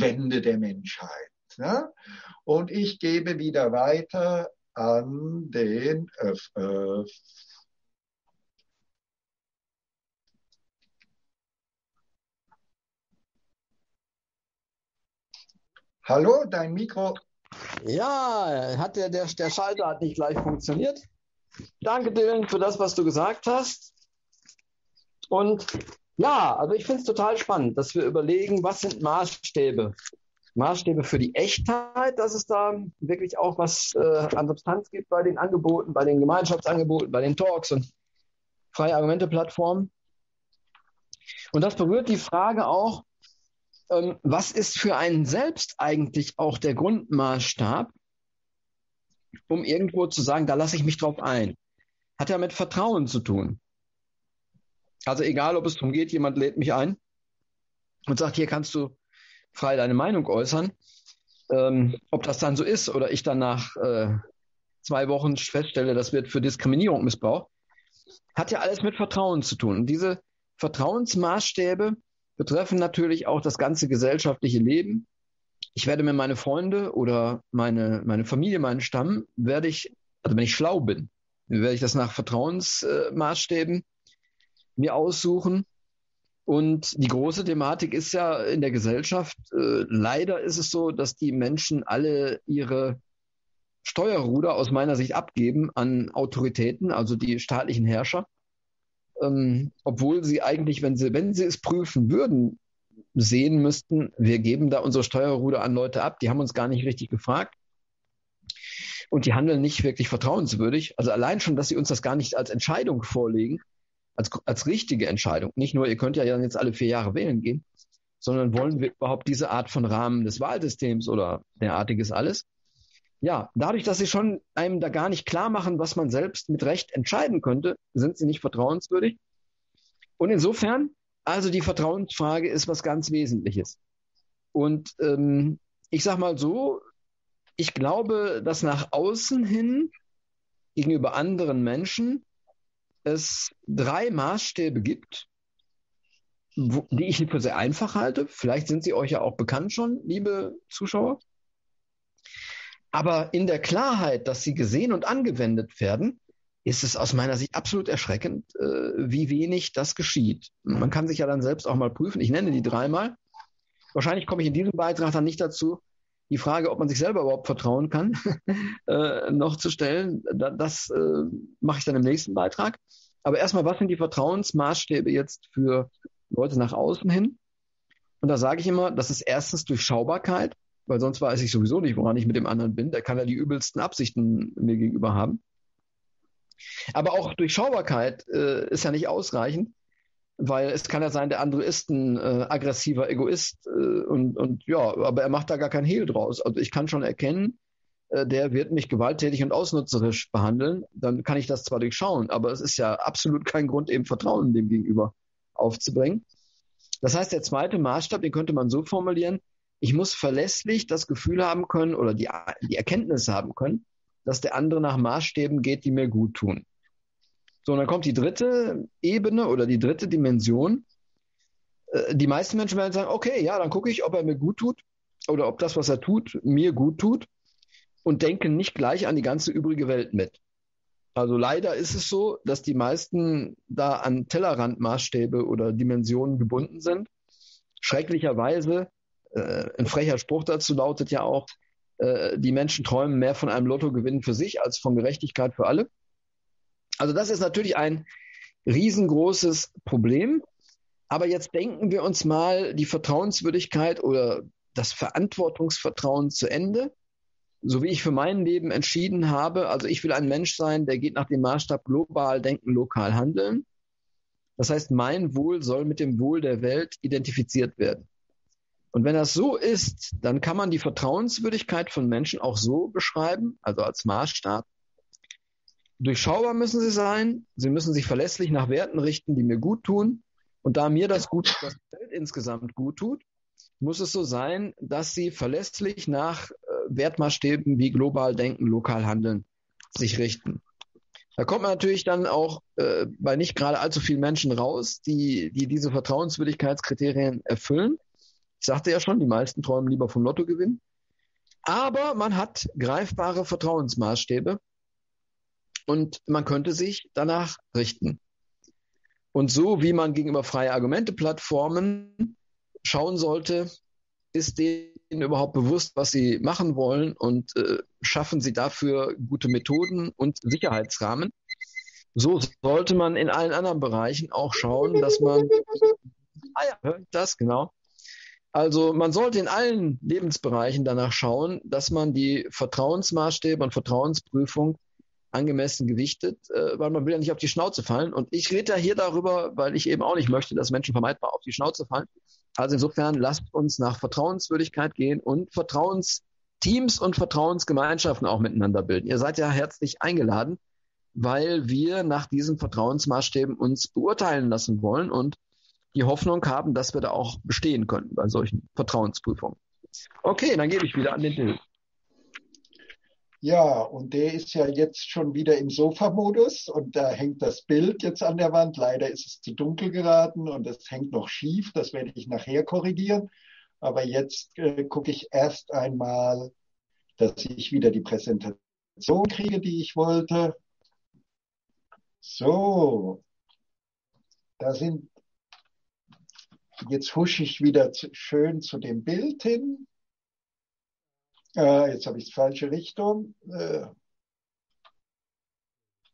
Wende der Menschheit. Ja? Und ich gebe wieder weiter an den Öff. Öff. Hallo, dein Mikro ja, hat der, der, der Schalter hat nicht gleich funktioniert. Danke, Dylan, für das, was du gesagt hast. Und ja, also ich finde es total spannend, dass wir überlegen, was sind Maßstäbe? Maßstäbe für die Echtheit, dass es da wirklich auch was äh, an Substanz gibt bei den Angeboten, bei den Gemeinschaftsangeboten, bei den Talks und freie Argumente-Plattformen. Und das berührt die Frage auch, ähm, was ist für einen selbst eigentlich auch der Grundmaßstab, um irgendwo zu sagen, da lasse ich mich drauf ein? Hat ja mit Vertrauen zu tun. Also egal, ob es darum geht, jemand lädt mich ein und sagt, hier kannst du frei deine Meinung äußern. Ähm, ob das dann so ist oder ich dann nach äh, zwei Wochen feststelle, das wird für Diskriminierung missbraucht, hat ja alles mit Vertrauen zu tun. Und diese Vertrauensmaßstäbe betreffen natürlich auch das ganze gesellschaftliche Leben. Ich werde mir meine Freunde oder meine, meine Familie, meinen Stamm, werde ich, also wenn ich schlau bin, werde ich das nach Vertrauensmaßstäben mir aussuchen. Und die große Thematik ist ja in der Gesellschaft, äh, leider ist es so, dass die Menschen alle ihre Steuerruder aus meiner Sicht abgeben an Autoritäten, also die staatlichen Herrscher ähm, obwohl sie eigentlich, wenn sie, wenn sie es prüfen würden, sehen müssten, wir geben da unsere Steuerruder an Leute ab, die haben uns gar nicht richtig gefragt. Und die handeln nicht wirklich vertrauenswürdig. Also allein schon, dass sie uns das gar nicht als Entscheidung vorlegen, als, als richtige Entscheidung. Nicht nur, ihr könnt ja jetzt alle vier Jahre wählen gehen, sondern wollen wir überhaupt diese Art von Rahmen des Wahlsystems oder derartiges alles? Ja, dadurch, dass sie schon einem da gar nicht klar machen, was man selbst mit Recht entscheiden könnte, sind sie nicht vertrauenswürdig. Und insofern, also die Vertrauensfrage ist was ganz Wesentliches. Und ähm, ich sage mal so, ich glaube, dass nach außen hin gegenüber anderen Menschen es drei Maßstäbe gibt, wo, die ich für sehr einfach halte. Vielleicht sind sie euch ja auch bekannt schon, liebe Zuschauer. Aber in der Klarheit, dass sie gesehen und angewendet werden, ist es aus meiner Sicht absolut erschreckend, äh, wie wenig das geschieht. Man kann sich ja dann selbst auch mal prüfen. Ich nenne die dreimal. Wahrscheinlich komme ich in diesem Beitrag dann nicht dazu, die Frage, ob man sich selber überhaupt vertrauen kann, äh, noch zu stellen. das äh, mache ich dann im nächsten Beitrag. Aber erstmal, was sind die Vertrauensmaßstäbe jetzt für Leute nach außen hin? Und da sage ich immer, das ist erstens Durchschaubarkeit weil sonst weiß ich sowieso nicht, woran ich mit dem anderen bin. Der kann ja die übelsten Absichten mir gegenüber haben. Aber auch Durchschaubarkeit äh, ist ja nicht ausreichend, weil es kann ja sein, der andere ist ein äh, aggressiver Egoist äh, und, und ja, aber er macht da gar kein Hehl draus. Also ich kann schon erkennen, äh, der wird mich gewalttätig und ausnutzerisch behandeln, dann kann ich das zwar durchschauen, aber es ist ja absolut kein Grund, eben Vertrauen dem gegenüber aufzubringen. Das heißt, der zweite Maßstab, den könnte man so formulieren, ich muss verlässlich das Gefühl haben können oder die, die Erkenntnis haben können, dass der andere nach Maßstäben geht, die mir gut tun. So, und dann kommt die dritte Ebene oder die dritte Dimension. Äh, die meisten Menschen werden sagen, okay, ja, dann gucke ich, ob er mir gut tut oder ob das, was er tut, mir gut tut und denken nicht gleich an die ganze übrige Welt mit. Also leider ist es so, dass die meisten da an Tellerrandmaßstäbe oder Dimensionen gebunden sind. Schrecklicherweise äh, ein frecher Spruch dazu lautet ja auch, äh, die Menschen träumen mehr von einem Lottogewinn für sich als von Gerechtigkeit für alle. Also das ist natürlich ein riesengroßes Problem. Aber jetzt denken wir uns mal die Vertrauenswürdigkeit oder das Verantwortungsvertrauen zu Ende. So wie ich für mein Leben entschieden habe, also ich will ein Mensch sein, der geht nach dem Maßstab global denken, lokal handeln. Das heißt, mein Wohl soll mit dem Wohl der Welt identifiziert werden. Und wenn das so ist, dann kann man die Vertrauenswürdigkeit von Menschen auch so beschreiben, also als Maßstab. Durchschaubar müssen sie sein, sie müssen sich verlässlich nach Werten richten, die mir gut tun. Und da mir das gut, das Welt insgesamt gut tut, muss es so sein, dass sie verlässlich nach äh, Wertmaßstäben wie global denken, lokal handeln sich richten. Da kommt man natürlich dann auch äh, bei nicht gerade allzu vielen Menschen raus, die, die diese Vertrauenswürdigkeitskriterien erfüllen. Ich sagte ja schon, die meisten träumen lieber vom Lottogewinn. Aber man hat greifbare Vertrauensmaßstäbe und man könnte sich danach richten. Und so wie man gegenüber freie Argumente-Plattformen schauen sollte, ist denen überhaupt bewusst, was sie machen wollen und äh, schaffen sie dafür gute Methoden und Sicherheitsrahmen. So sollte man in allen anderen Bereichen auch schauen, dass man, ah ja, das genau, also man sollte in allen Lebensbereichen danach schauen, dass man die Vertrauensmaßstäbe und Vertrauensprüfung angemessen gewichtet, äh, weil man will ja nicht auf die Schnauze fallen. Und ich rede ja hier darüber, weil ich eben auch nicht möchte, dass Menschen vermeidbar auf die Schnauze fallen. Also insofern lasst uns nach Vertrauenswürdigkeit gehen und Vertrauensteams und Vertrauensgemeinschaften auch miteinander bilden. Ihr seid ja herzlich eingeladen, weil wir nach diesen Vertrauensmaßstäben uns beurteilen lassen wollen und die Hoffnung haben, dass wir da auch bestehen können bei solchen Vertrauensprüfungen. Okay, dann gebe ich wieder an den Till. Ja, und der ist ja jetzt schon wieder im Sofa-Modus und da hängt das Bild jetzt an der Wand. Leider ist es zu dunkel geraten und es hängt noch schief. Das werde ich nachher korrigieren. Aber jetzt äh, gucke ich erst einmal, dass ich wieder die Präsentation kriege, die ich wollte. So, da sind, jetzt husche ich wieder zu, schön zu dem Bild hin. Äh, jetzt habe ich die falsche Richtung. Äh,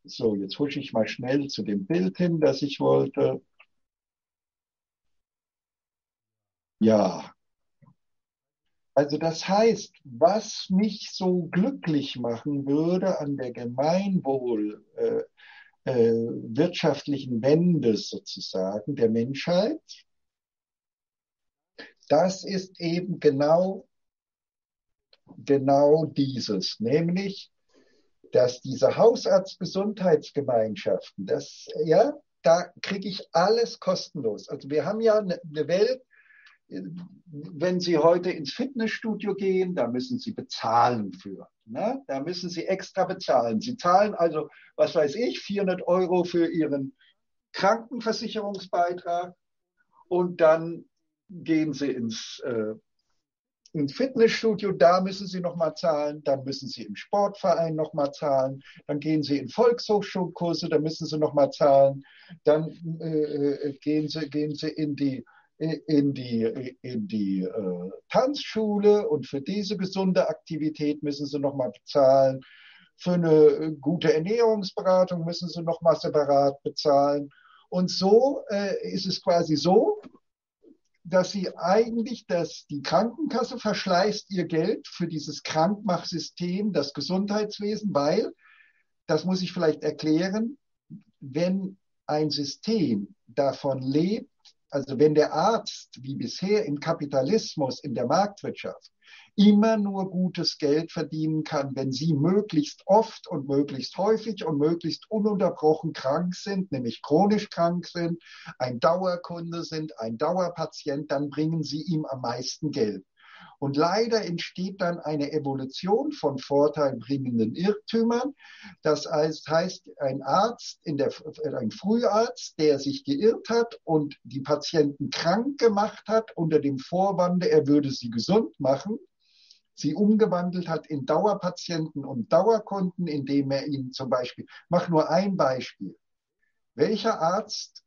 so, jetzt husche ich mal schnell zu dem Bild hin, das ich wollte. Ja. Also das heißt, was mich so glücklich machen würde an der Gemeinwohl äh, äh, wirtschaftlichen Wende sozusagen der Menschheit, das ist eben genau genau dieses, nämlich, dass diese Hausarztgesundheitsgemeinschaften, das, ja, da kriege ich alles kostenlos. Also wir haben ja eine Welt, wenn Sie heute ins Fitnessstudio gehen, da müssen Sie bezahlen für. Ne? Da müssen Sie extra bezahlen. Sie zahlen also, was weiß ich, 400 Euro für Ihren Krankenversicherungsbeitrag und dann gehen Sie ins äh, im Fitnessstudio, da müssen Sie nochmal zahlen, dann müssen Sie im Sportverein nochmal zahlen, dann gehen Sie in Volkshochschulkurse, da müssen Sie nochmal zahlen, dann äh, äh, gehen, Sie, gehen Sie in die in die, in die äh, Tanzschule und für diese gesunde Aktivität müssen sie nochmal bezahlen. Für eine gute Ernährungsberatung müssen sie nochmal separat bezahlen. Und so äh, ist es quasi so, dass sie eigentlich, dass die Krankenkasse verschleißt ihr Geld für dieses Krankmachsystem, das Gesundheitswesen, weil, das muss ich vielleicht erklären, wenn ein System davon lebt, also wenn der Arzt wie bisher im Kapitalismus, in der Marktwirtschaft, immer nur gutes Geld verdienen kann, wenn sie möglichst oft und möglichst häufig und möglichst ununterbrochen krank sind, nämlich chronisch krank sind, ein Dauerkunde sind, ein Dauerpatient, dann bringen sie ihm am meisten Geld. Und leider entsteht dann eine Evolution von vorteilbringenden Irrtümern. Das heißt, ein Arzt, der, ein Früharzt, der sich geirrt hat und die Patienten krank gemacht hat unter dem Vorwande, er würde sie gesund machen, sie umgewandelt hat in Dauerpatienten und Dauerkunden, indem er ihnen zum Beispiel, mach nur ein Beispiel. Welcher Arzt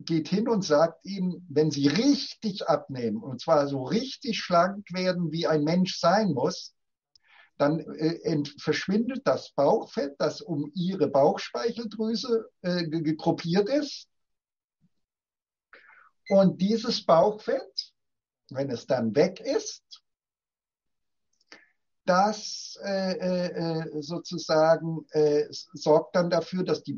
geht hin und sagt ihnen, wenn sie richtig abnehmen, und zwar so richtig schlank werden, wie ein Mensch sein muss, dann äh, verschwindet das Bauchfett, das um ihre Bauchspeicheldrüse äh, gruppiert ist. Und dieses Bauchfett, wenn es dann weg ist, das äh, äh, sozusagen äh, sorgt dann dafür, dass die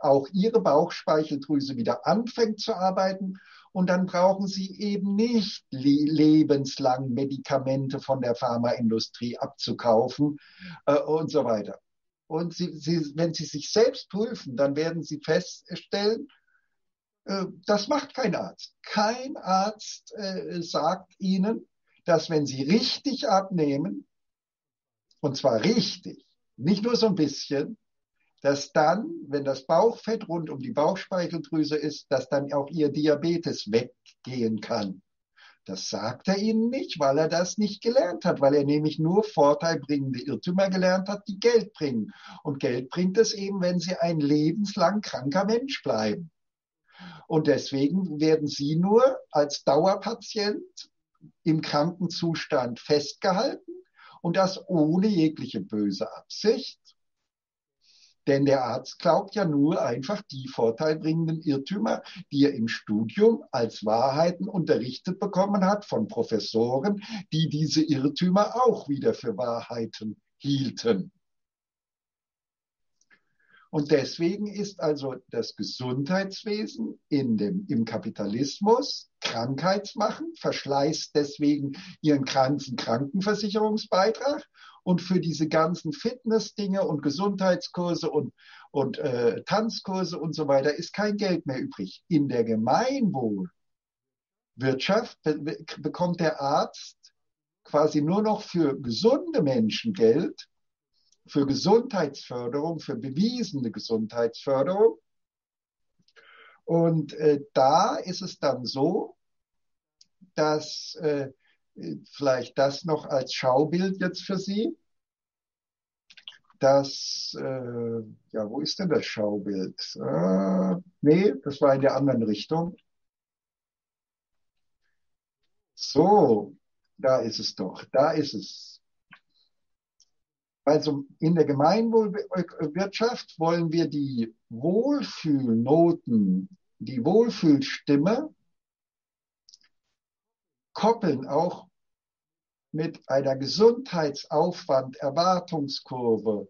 auch ihre Bauchspeicheldrüse wieder anfängt zu arbeiten. Und dann brauchen sie eben nicht le lebenslang Medikamente von der Pharmaindustrie abzukaufen äh, und so weiter. Und sie, sie, wenn sie sich selbst prüfen, dann werden sie feststellen, äh, das macht kein Arzt. Kein Arzt äh, sagt ihnen, dass wenn sie richtig abnehmen, und zwar richtig, nicht nur so ein bisschen, dass dann, wenn das Bauchfett rund um die Bauchspeicheldrüse ist, dass dann auch ihr Diabetes weggehen kann. Das sagt er ihnen nicht, weil er das nicht gelernt hat, weil er nämlich nur vorteilbringende Irrtümer gelernt hat, die Geld bringen. Und Geld bringt es eben, wenn sie ein lebenslang kranker Mensch bleiben. Und deswegen werden sie nur als Dauerpatient im Krankenzustand festgehalten und das ohne jegliche böse Absicht. Denn der Arzt glaubt ja nur einfach die vorteilbringenden Irrtümer, die er im Studium als Wahrheiten unterrichtet bekommen hat von Professoren, die diese Irrtümer auch wieder für Wahrheiten hielten. Und deswegen ist also das Gesundheitswesen in dem, im Kapitalismus krankheitsmachen, verschleißt deswegen ihren ganzen Krankenversicherungsbeitrag und für diese ganzen Fitnessdinge und Gesundheitskurse und, und äh, Tanzkurse und so weiter ist kein Geld mehr übrig. In der Gemeinwohlwirtschaft be bekommt der Arzt quasi nur noch für gesunde Menschen gilt, für Gesundheitsförderung, für bewiesene Gesundheitsförderung. Und äh, da ist es dann so, dass äh, vielleicht das noch als Schaubild jetzt für Sie, dass, äh, ja, wo ist denn das Schaubild? Äh, nee, das war in der anderen Richtung. So, da ist es doch, da ist es. Also in der Gemeinwohlwirtschaft wollen wir die Wohlfühlnoten, die Wohlfühlstimme koppeln auch mit einer Gesundheitsaufwand Erwartungskurve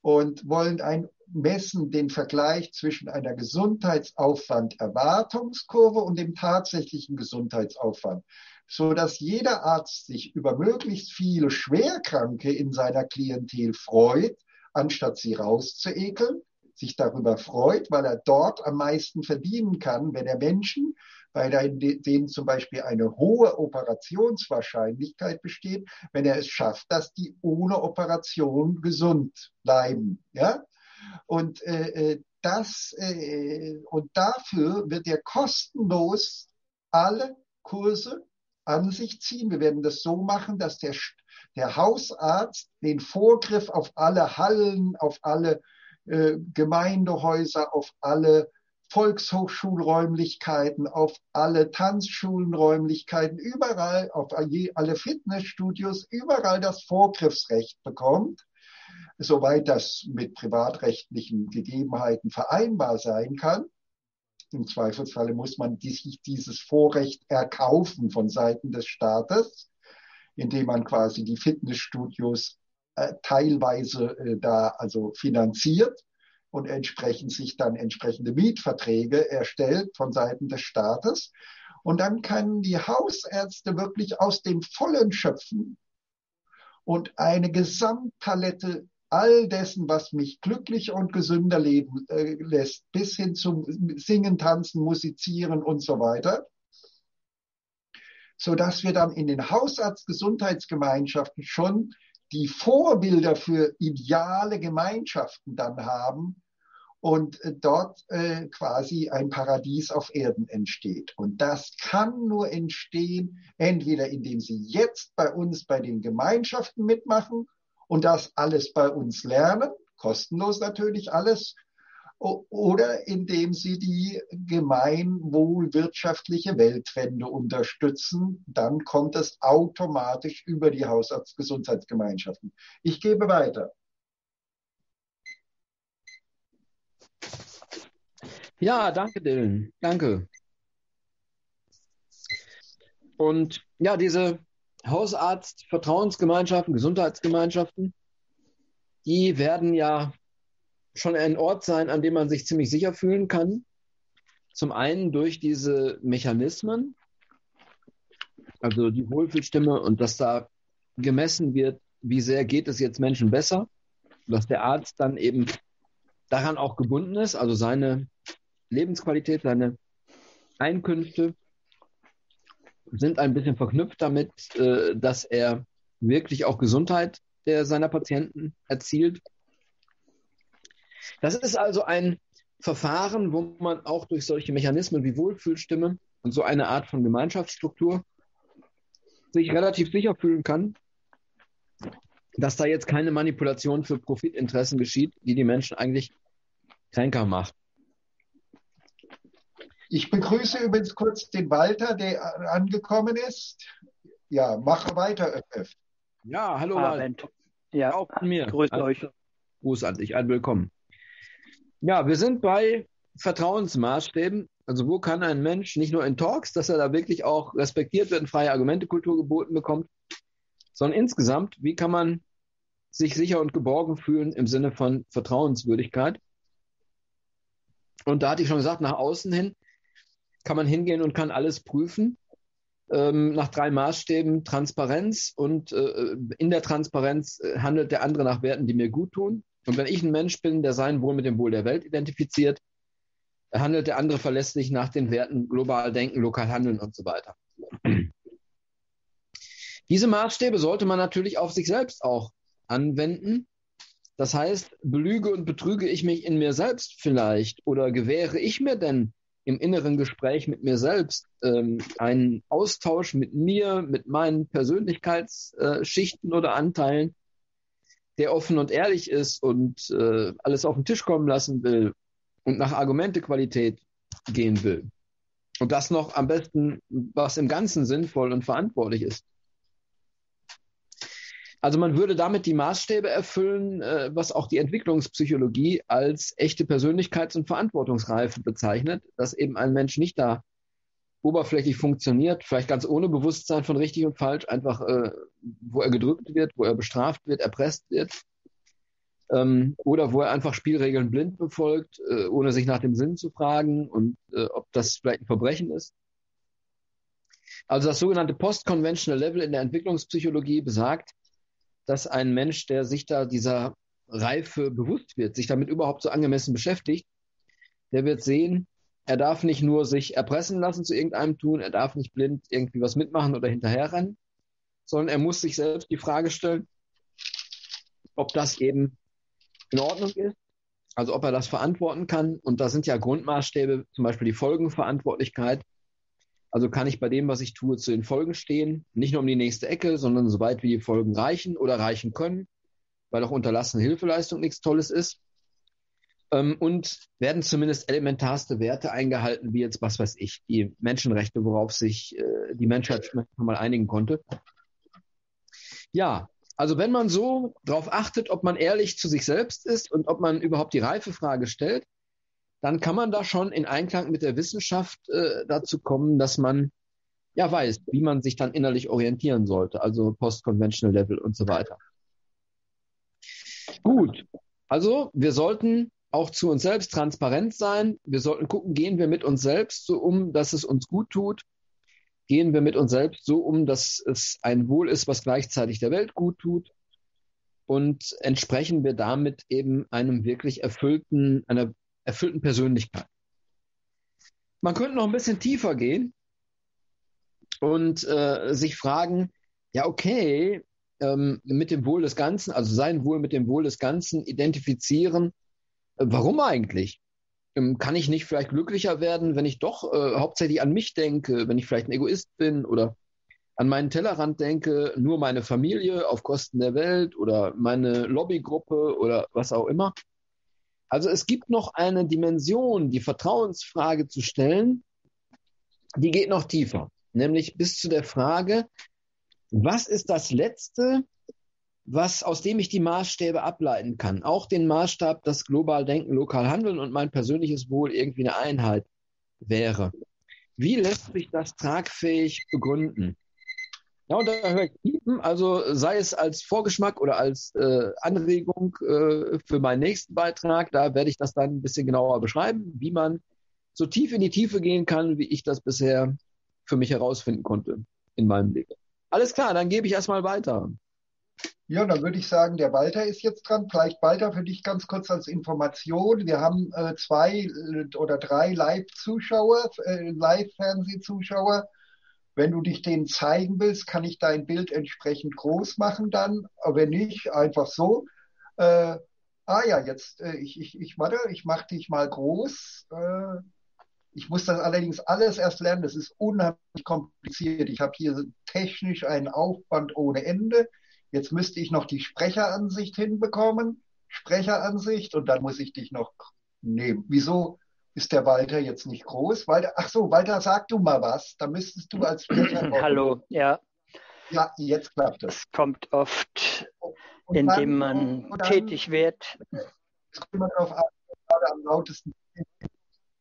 und wollen ein messen den Vergleich zwischen einer Gesundheitsaufwand Erwartungskurve und dem tatsächlichen Gesundheitsaufwand so dass jeder Arzt sich über möglichst viele Schwerkranke in seiner Klientel freut, anstatt sie rauszuekeln, sich darüber freut, weil er dort am meisten verdienen kann, wenn er Menschen, bei denen zum Beispiel eine hohe Operationswahrscheinlichkeit besteht, wenn er es schafft, dass die ohne Operation gesund bleiben. Ja? Und äh, äh das äh, und dafür wird er kostenlos alle Kurse an sich ziehen. Wir werden das so machen, dass der, der Hausarzt den Vorgriff auf alle Hallen, auf alle äh, Gemeindehäuser, auf alle Volkshochschulräumlichkeiten, auf alle Tanzschulenräumlichkeiten, überall, auf alle Fitnessstudios, überall das Vorgriffsrecht bekommt, soweit das mit privatrechtlichen Gegebenheiten vereinbar sein kann. Im Zweifelsfalle muss man sich dieses Vorrecht erkaufen von Seiten des Staates, indem man quasi die Fitnessstudios äh, teilweise äh, da also finanziert und entsprechend sich dann entsprechende Mietverträge erstellt von Seiten des Staates. Und dann können die Hausärzte wirklich aus dem Vollen schöpfen und eine Gesamtpalette all dessen, was mich glücklicher und gesünder leben äh, lässt, bis hin zum Singen, Tanzen, Musizieren und so weiter, so dass wir dann in den Hausarztgesundheitsgemeinschaften schon die Vorbilder für ideale Gemeinschaften dann haben und äh, dort äh, quasi ein Paradies auf Erden entsteht. Und das kann nur entstehen, entweder indem Sie jetzt bei uns bei den Gemeinschaften mitmachen und das alles bei uns lernen, kostenlos natürlich alles, oder indem sie die gemeinwohlwirtschaftliche Weltwende unterstützen, dann kommt es automatisch über die Hausarztgesundheitsgemeinschaften. Ich gebe weiter. Ja, danke, Dylan. Danke. Und ja, diese Hausarzt, Vertrauensgemeinschaften, Gesundheitsgemeinschaften, die werden ja schon ein Ort sein, an dem man sich ziemlich sicher fühlen kann. Zum einen durch diese Mechanismen, also die Wohlfühlstimme und dass da gemessen wird, wie sehr geht es jetzt Menschen besser, dass der Arzt dann eben daran auch gebunden ist, also seine Lebensqualität, seine Einkünfte sind ein bisschen verknüpft damit, äh, dass er wirklich auch Gesundheit der seiner Patienten erzielt. Das ist also ein Verfahren, wo man auch durch solche Mechanismen wie Wohlfühlstimme und so eine Art von Gemeinschaftsstruktur sich relativ sicher fühlen kann, dass da jetzt keine Manipulation für Profitinteressen geschieht, die die Menschen eigentlich kränker macht. Ich begrüße übrigens kurz den Walter, der angekommen ist. Ja, mache weiter, Öff. Ja, hallo Walter. Ja, auch von mir. Grüß also, euch. Gruß an dich, ein Willkommen. Ja, wir sind bei Vertrauensmaßstäben. Also wo kann ein Mensch nicht nur in Talks, dass er da wirklich auch respektiert wird und freie Argumentekultur geboten bekommt, sondern insgesamt, wie kann man sich sicher und geborgen fühlen im Sinne von Vertrauenswürdigkeit? Und da hatte ich schon gesagt, nach außen hin kann man hingehen und kann alles prüfen. Ähm, nach drei Maßstäben Transparenz und äh, in der Transparenz äh, handelt der andere nach Werten, die mir gut tun. Und wenn ich ein Mensch bin, der sein Wohl mit dem Wohl der Welt identifiziert, handelt der andere verlässlich nach den Werten global denken, lokal handeln und so weiter. Diese Maßstäbe sollte man natürlich auf sich selbst auch anwenden. Das heißt, belüge und betrüge ich mich in mir selbst vielleicht oder gewähre ich mir denn im inneren Gespräch mit mir selbst ähm, einen Austausch mit mir, mit meinen Persönlichkeitsschichten oder Anteilen, der offen und ehrlich ist und äh, alles auf den Tisch kommen lassen will und nach Argumentequalität gehen will. Und das noch am besten, was im Ganzen sinnvoll und verantwortlich ist. Also man würde damit die Maßstäbe erfüllen, äh, was auch die Entwicklungspsychologie als echte Persönlichkeits- und Verantwortungsreife bezeichnet, dass eben ein Mensch nicht da oberflächlich funktioniert, vielleicht ganz ohne Bewusstsein von richtig und falsch, einfach äh, wo er gedrückt wird, wo er bestraft wird, erpresst wird, ähm, oder wo er einfach Spielregeln blind befolgt, äh, ohne sich nach dem Sinn zu fragen und äh, ob das vielleicht ein Verbrechen ist. Also das sogenannte Post-Conventional Level in der Entwicklungspsychologie besagt, dass ein Mensch, der sich da dieser Reife bewusst wird, sich damit überhaupt so angemessen beschäftigt, der wird sehen, er darf nicht nur sich erpressen lassen zu irgendeinem tun, er darf nicht blind irgendwie was mitmachen oder hinterherrennen, sondern er muss sich selbst die Frage stellen, ob das eben in Ordnung ist, also ob er das verantworten kann. Und da sind ja Grundmaßstäbe, zum Beispiel die Folgenverantwortlichkeit, also kann ich bei dem, was ich tue, zu den Folgen stehen, nicht nur um die nächste Ecke, sondern so weit wie die Folgen reichen oder reichen können, weil auch unterlassene Hilfeleistung nichts Tolles ist. Ähm, und werden zumindest elementarste Werte eingehalten, wie jetzt, was weiß ich, die Menschenrechte, worauf sich äh, die Menschheit mal einigen konnte. Ja, also wenn man so darauf achtet, ob man ehrlich zu sich selbst ist und ob man überhaupt die Reifefrage stellt, dann kann man da schon in Einklang mit der Wissenschaft äh, dazu kommen, dass man ja weiß, wie man sich dann innerlich orientieren sollte, also Post-Conventional Level und so weiter. Gut, also wir sollten auch zu uns selbst transparent sein. Wir sollten gucken, gehen wir mit uns selbst so um, dass es uns gut tut. Gehen wir mit uns selbst so um, dass es ein Wohl ist, was gleichzeitig der Welt gut tut. Und entsprechen wir damit eben einem wirklich erfüllten, einer erfüllten Persönlichkeit. Man könnte noch ein bisschen tiefer gehen und äh, sich fragen, ja, okay, ähm, mit dem Wohl des Ganzen, also sein Wohl mit dem Wohl des Ganzen identifizieren, äh, warum eigentlich? Ähm, kann ich nicht vielleicht glücklicher werden, wenn ich doch äh, hauptsächlich an mich denke, wenn ich vielleicht ein Egoist bin oder an meinen Tellerrand denke, nur meine Familie auf Kosten der Welt oder meine Lobbygruppe oder was auch immer? Also es gibt noch eine Dimension, die Vertrauensfrage zu stellen, die geht noch tiefer, nämlich bis zu der Frage, was ist das Letzte, was, aus dem ich die Maßstäbe ableiten kann? Auch den Maßstab, dass global denken, lokal handeln und mein persönliches Wohl irgendwie eine Einheit wäre. Wie lässt sich das tragfähig begründen? Ja, und da höre ich piepen, also sei es als Vorgeschmack oder als äh, Anregung äh, für meinen nächsten Beitrag, da werde ich das dann ein bisschen genauer beschreiben, wie man so tief in die Tiefe gehen kann, wie ich das bisher für mich herausfinden konnte in meinem Leben. Alles klar, dann gebe ich erstmal weiter. Ja, dann würde ich sagen, der Walter ist jetzt dran. Vielleicht Walter für dich ganz kurz als Information. Wir haben äh, zwei äh, oder drei Live-Zuschauer, äh, Live-Fernsehzuschauer wenn du dich denen zeigen willst, kann ich dein Bild entsprechend groß machen dann. Aber wenn nicht, einfach so. Äh, ah ja, jetzt, äh, ich, ich, ich, warte, ich mache dich mal groß. Äh, ich muss das allerdings alles erst lernen. Das ist unheimlich kompliziert. Ich habe hier technisch einen Aufwand ohne Ende. Jetzt müsste ich noch die Sprecheransicht hinbekommen. Sprecheransicht und dann muss ich dich noch nehmen. Wieso? Ist der Walter jetzt nicht groß. Walter, ach so, Walter, sag du mal was. Da müsstest du als. Hallo, ja. Ja, jetzt klappt es. Es kommt oft, und indem man dann, tätig wird. Es kommt immer darauf an, gerade am lautesten.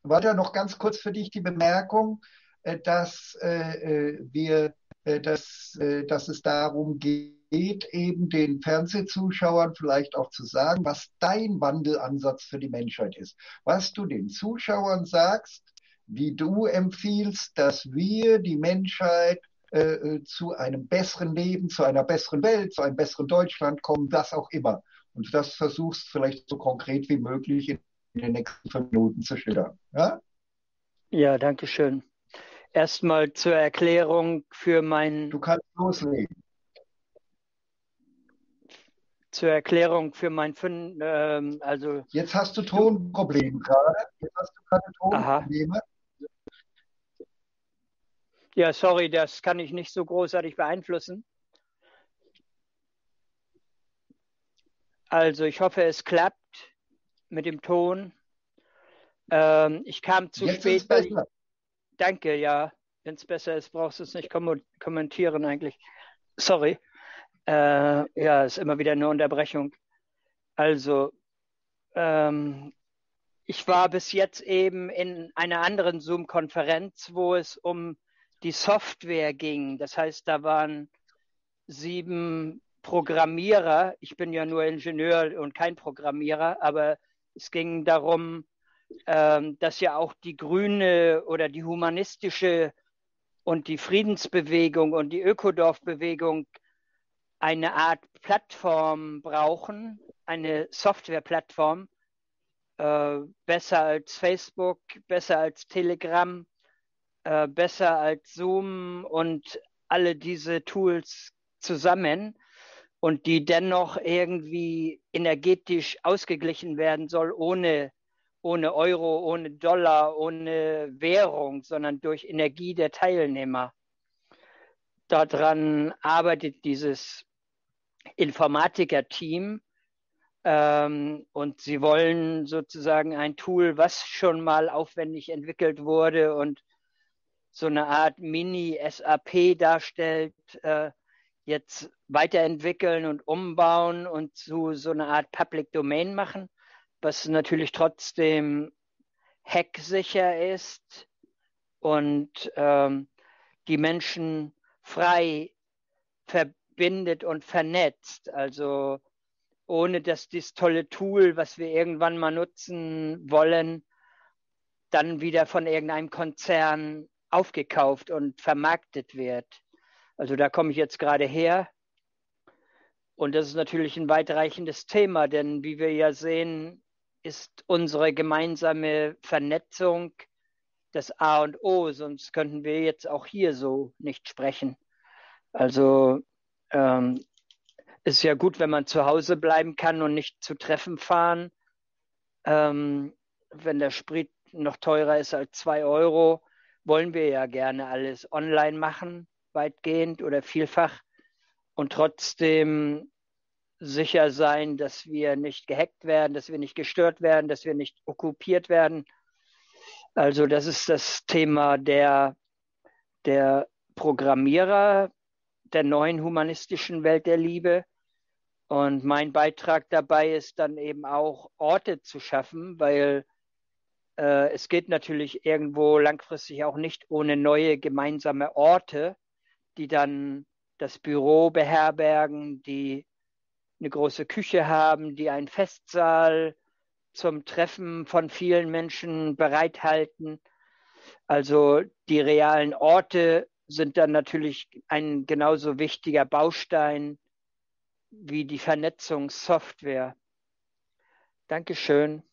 Walter, noch ganz kurz für dich die Bemerkung, äh, dass äh, äh, wir, dass, dass es darum geht, eben den Fernsehzuschauern vielleicht auch zu sagen, was dein Wandelansatz für die Menschheit ist. Was du den Zuschauern sagst, wie du empfiehlst, dass wir die Menschheit äh, äh, zu einem besseren Leben, zu einer besseren Welt, zu einem besseren Deutschland kommen, das auch immer. Und das versuchst vielleicht so konkret wie möglich in den nächsten fünf Minuten zu schildern. Ja, ja danke schön. Erstmal zur Erklärung für meinen. Du kannst loslegen. Zur Erklärung für mein Fün ähm, also Jetzt hast du Tonprobleme gerade. Jetzt hast du gerade Tonprobleme. Ja, sorry, das kann ich nicht so großartig beeinflussen. Also ich hoffe, es klappt mit dem Ton. Ähm, ich kam zu Jetzt spät. Danke, ja. Wenn es besser ist, brauchst du es nicht kom kommentieren eigentlich. Sorry. Äh, ja, ist immer wieder eine Unterbrechung. Also, ähm, ich war bis jetzt eben in einer anderen Zoom-Konferenz, wo es um die Software ging. Das heißt, da waren sieben Programmierer. Ich bin ja nur Ingenieur und kein Programmierer, aber es ging darum, ähm, dass ja auch die grüne oder die humanistische und die Friedensbewegung und die Ökodorfbewegung eine Art Plattform brauchen, eine Softwareplattform, äh, besser als Facebook, besser als Telegram, äh, besser als Zoom und alle diese Tools zusammen und die dennoch irgendwie energetisch ausgeglichen werden soll, ohne, ohne Euro, ohne Dollar, ohne Währung, sondern durch Energie der Teilnehmer. Daran arbeitet dieses Informatiker-Team. Ähm, und sie wollen sozusagen ein Tool, was schon mal aufwendig entwickelt wurde und so eine Art Mini-SAP darstellt, äh, jetzt weiterentwickeln und umbauen und zu so einer Art Public Domain machen, was natürlich trotzdem hacksicher ist und ähm, die Menschen frei ver verbindet und vernetzt. Also ohne dass dieses tolle Tool, was wir irgendwann mal nutzen wollen, dann wieder von irgendeinem Konzern aufgekauft und vermarktet wird. Also da komme ich jetzt gerade her. Und das ist natürlich ein weitreichendes Thema, denn wie wir ja sehen, ist unsere gemeinsame Vernetzung das A und O, sonst könnten wir jetzt auch hier so nicht sprechen. Also ähm, ist ja gut, wenn man zu Hause bleiben kann und nicht zu Treffen fahren. Ähm, wenn der Sprit noch teurer ist als zwei Euro, wollen wir ja gerne alles online machen, weitgehend oder vielfach und trotzdem sicher sein, dass wir nicht gehackt werden, dass wir nicht gestört werden, dass wir nicht okkupiert werden. Also das ist das Thema der, der Programmierer, der neuen humanistischen Welt der Liebe. Und mein Beitrag dabei ist dann eben auch Orte zu schaffen, weil äh, es geht natürlich irgendwo langfristig auch nicht ohne neue gemeinsame Orte, die dann das Büro beherbergen, die eine große Küche haben, die einen Festsaal zum Treffen von vielen Menschen bereithalten. Also die realen Orte sind dann natürlich ein genauso wichtiger Baustein wie die Vernetzungssoftware. Dankeschön.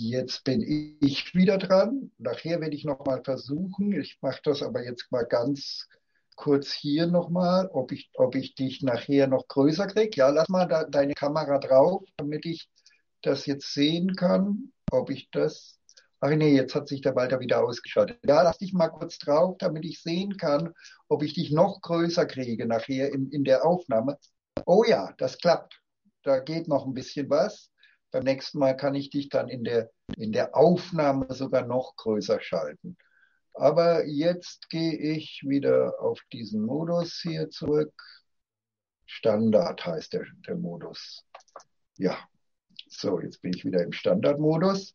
Jetzt bin ich wieder dran. Nachher werde ich noch mal versuchen. Ich mache das aber jetzt mal ganz kurz hier nochmal, ob ich, ob ich dich nachher noch größer kriege. Ja, lass mal da, deine Kamera drauf, damit ich das jetzt sehen kann, ob ich das. Ach nee, jetzt hat sich der Walter wieder ausgeschaltet. Ja, lass dich mal kurz drauf, damit ich sehen kann, ob ich dich noch größer kriege nachher in, in der Aufnahme. Oh ja, das klappt. Da geht noch ein bisschen was. Beim nächsten Mal kann ich dich dann in der, in der Aufnahme sogar noch größer schalten. Aber jetzt gehe ich wieder auf diesen Modus hier zurück. Standard heißt der, der Modus. Ja, so, jetzt bin ich wieder im Standardmodus.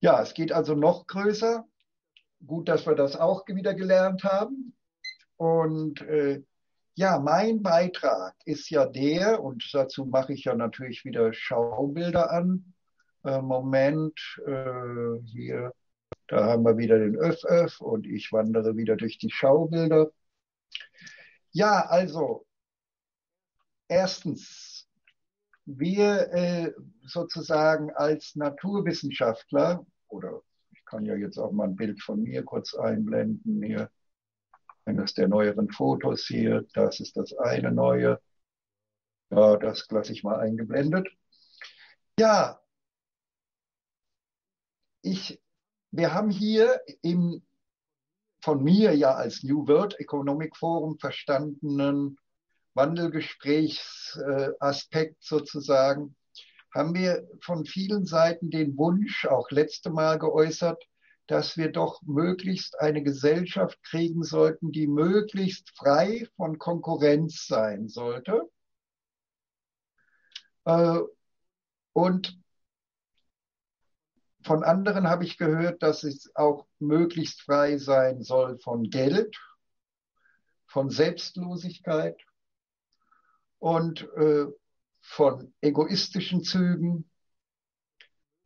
Ja, es geht also noch größer. Gut, dass wir das auch wieder gelernt haben. Und äh, ja, mein Beitrag ist ja der, und dazu mache ich ja natürlich wieder Schaubilder an. Äh, Moment, äh, hier da haben wir wieder den Öff-Öff und ich wandere wieder durch die Schaubilder. Ja, also, erstens, wir äh, sozusagen als Naturwissenschaftler, oder ich kann ja jetzt auch mal ein Bild von mir kurz einblenden hier, eines der neueren Fotos hier, das ist das eine neue, ja, das lasse ich mal eingeblendet. Ja, ich, wir haben hier im von mir ja als New World Economic Forum verstandenen Wandelgesprächsaspekt sozusagen, haben wir von vielen Seiten den Wunsch, auch letzte Mal geäußert, dass wir doch möglichst eine Gesellschaft kriegen sollten, die möglichst frei von Konkurrenz sein sollte. Äh, und von anderen habe ich gehört, dass es auch möglichst frei sein soll von Geld, von Selbstlosigkeit, und äh, von egoistischen Zügen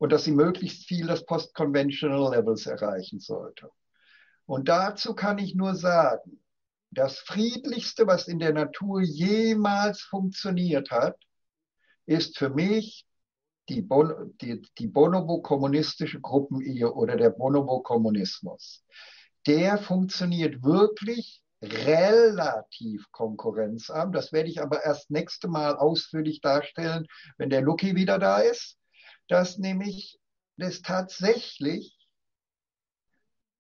und dass sie möglichst viel das Post-Conventional Levels erreichen sollte. Und dazu kann ich nur sagen, das Friedlichste, was in der Natur jemals funktioniert hat, ist für mich die, bon die, die Bonobo-kommunistische Gruppenehe oder der Bonobo-Kommunismus. Der funktioniert wirklich relativ konkurrenzarm. Das werde ich aber erst nächste Mal ausführlich darstellen, wenn der Lucky wieder da ist, dass nämlich das tatsächlich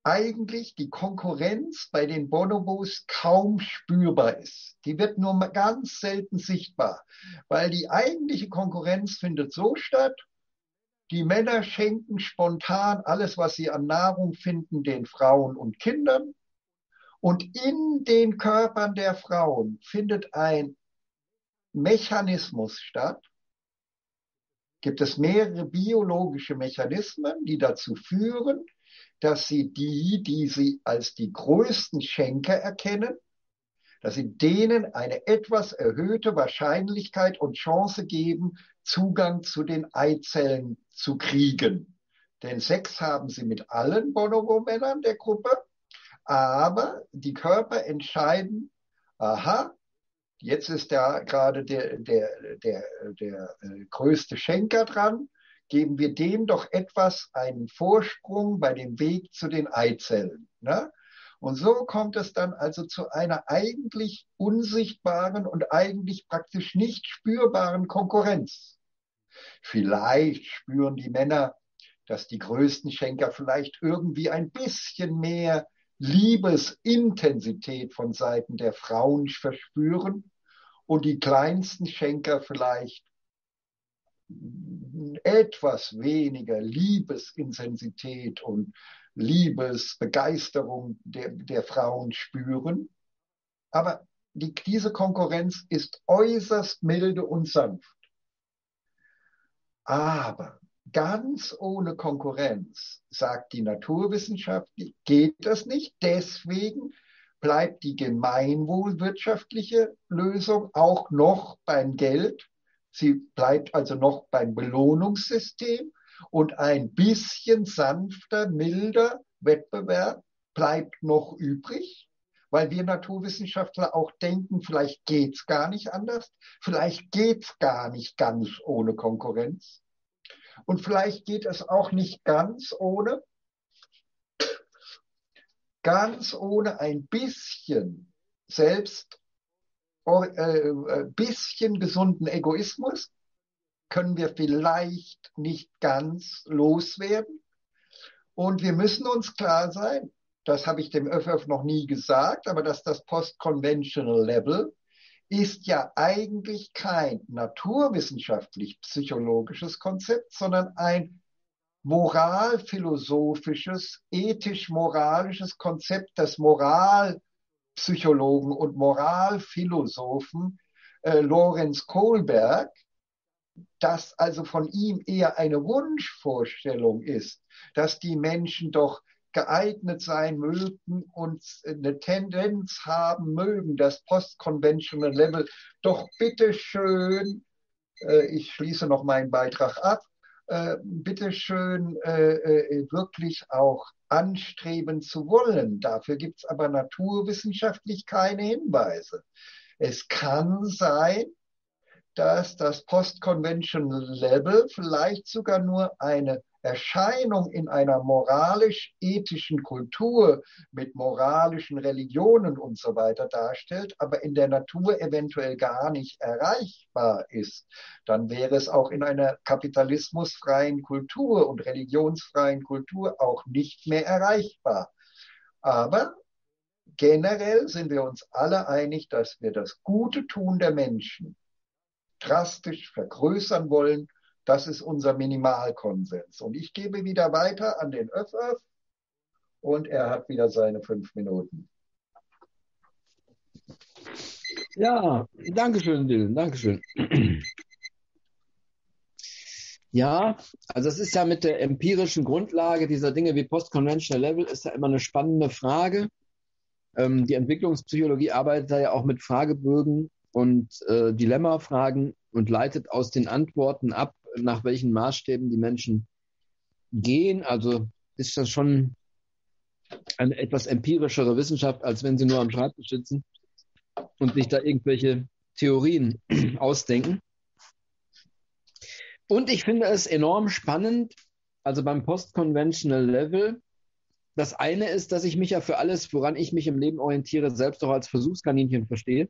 eigentlich die Konkurrenz bei den Bonobos kaum spürbar ist. Die wird nur ganz selten sichtbar, weil die eigentliche Konkurrenz findet so statt, die Männer schenken spontan alles, was sie an Nahrung finden, den Frauen und Kindern. Und in den Körpern der Frauen findet ein Mechanismus statt. Gibt es mehrere biologische Mechanismen, die dazu führen, dass sie die, die sie als die größten Schenker erkennen, dass sie denen eine etwas erhöhte Wahrscheinlichkeit und Chance geben, Zugang zu den Eizellen zu kriegen. Denn Sex haben sie mit allen Bonobo-Männern der Gruppe aber die Körper entscheiden, aha, jetzt ist da gerade der, der, der, der äh, größte Schenker dran, geben wir dem doch etwas einen Vorsprung bei dem Weg zu den Eizellen. Ne? Und so kommt es dann also zu einer eigentlich unsichtbaren und eigentlich praktisch nicht spürbaren Konkurrenz. Vielleicht spüren die Männer, dass die größten Schenker vielleicht irgendwie ein bisschen mehr Liebesintensität von Seiten der Frauen verspüren und die kleinsten Schenker vielleicht etwas weniger Liebesintensität und Liebesbegeisterung der, der Frauen spüren. Aber die, diese Konkurrenz ist äußerst milde und sanft. Aber ganz ohne Konkurrenz, sagt die Naturwissenschaft, geht das nicht. Deswegen bleibt die gemeinwohlwirtschaftliche Lösung auch noch beim Geld. Sie bleibt also noch beim Belohnungssystem und ein bisschen sanfter, milder Wettbewerb bleibt noch übrig, weil wir Naturwissenschaftler auch denken, vielleicht geht's gar nicht anders, vielleicht geht's gar nicht ganz ohne Konkurrenz. Und vielleicht geht es auch nicht ganz ohne, ganz ohne ein bisschen selbst, äh, äh, bisschen gesunden Egoismus können wir vielleicht nicht ganz loswerden. Und wir müssen uns klar sein, das habe ich dem ÖFF noch nie gesagt, aber dass das Post-Conventional Level ist ja eigentlich kein naturwissenschaftlich-psychologisches Konzept, sondern ein moralphilosophisches, ethisch-moralisches Konzept des Moralpsychologen und Moralphilosophen äh, Lorenz Kohlberg, das also von ihm eher eine Wunschvorstellung ist, dass die Menschen doch geeignet sein mögen und eine Tendenz haben mögen, das Post-Conventional Level doch bitteschön, äh, ich schließe noch meinen Beitrag ab, äh, bitteschön äh, äh, wirklich auch anstreben zu wollen. Dafür gibt es aber naturwissenschaftlich keine Hinweise. Es kann sein, dass das Post-Conventional Level vielleicht sogar nur eine Erscheinung in einer moralisch-ethischen Kultur mit moralischen Religionen und so weiter darstellt, aber in der Natur eventuell gar nicht erreichbar ist, dann wäre es auch in einer kapitalismusfreien Kultur und religionsfreien Kultur auch nicht mehr erreichbar. Aber generell sind wir uns alle einig, dass wir das gute Tun der Menschen drastisch vergrößern wollen das ist unser Minimalkonsens. Und ich gebe wieder weiter an den Öfföff und er hat wieder seine fünf Minuten. Ja, danke schön, Dylan, danke schön. Ja, also es ist ja mit der empirischen Grundlage dieser Dinge wie Post-Conventional Level ist ja immer eine spannende Frage. Ähm, die Entwicklungspsychologie arbeitet da ja auch mit Fragebögen und äh, Dilemmafragen und leitet aus den Antworten ab, nach welchen Maßstäben die Menschen gehen. Also ist das schon eine etwas empirischere Wissenschaft, als wenn sie nur am Schreibtisch sitzen und sich da irgendwelche Theorien ausdenken. Und ich finde es enorm spannend, also beim Post-Conventional Level. Das eine ist, dass ich mich ja für alles, woran ich mich im Leben orientiere, selbst auch als Versuchskaninchen verstehe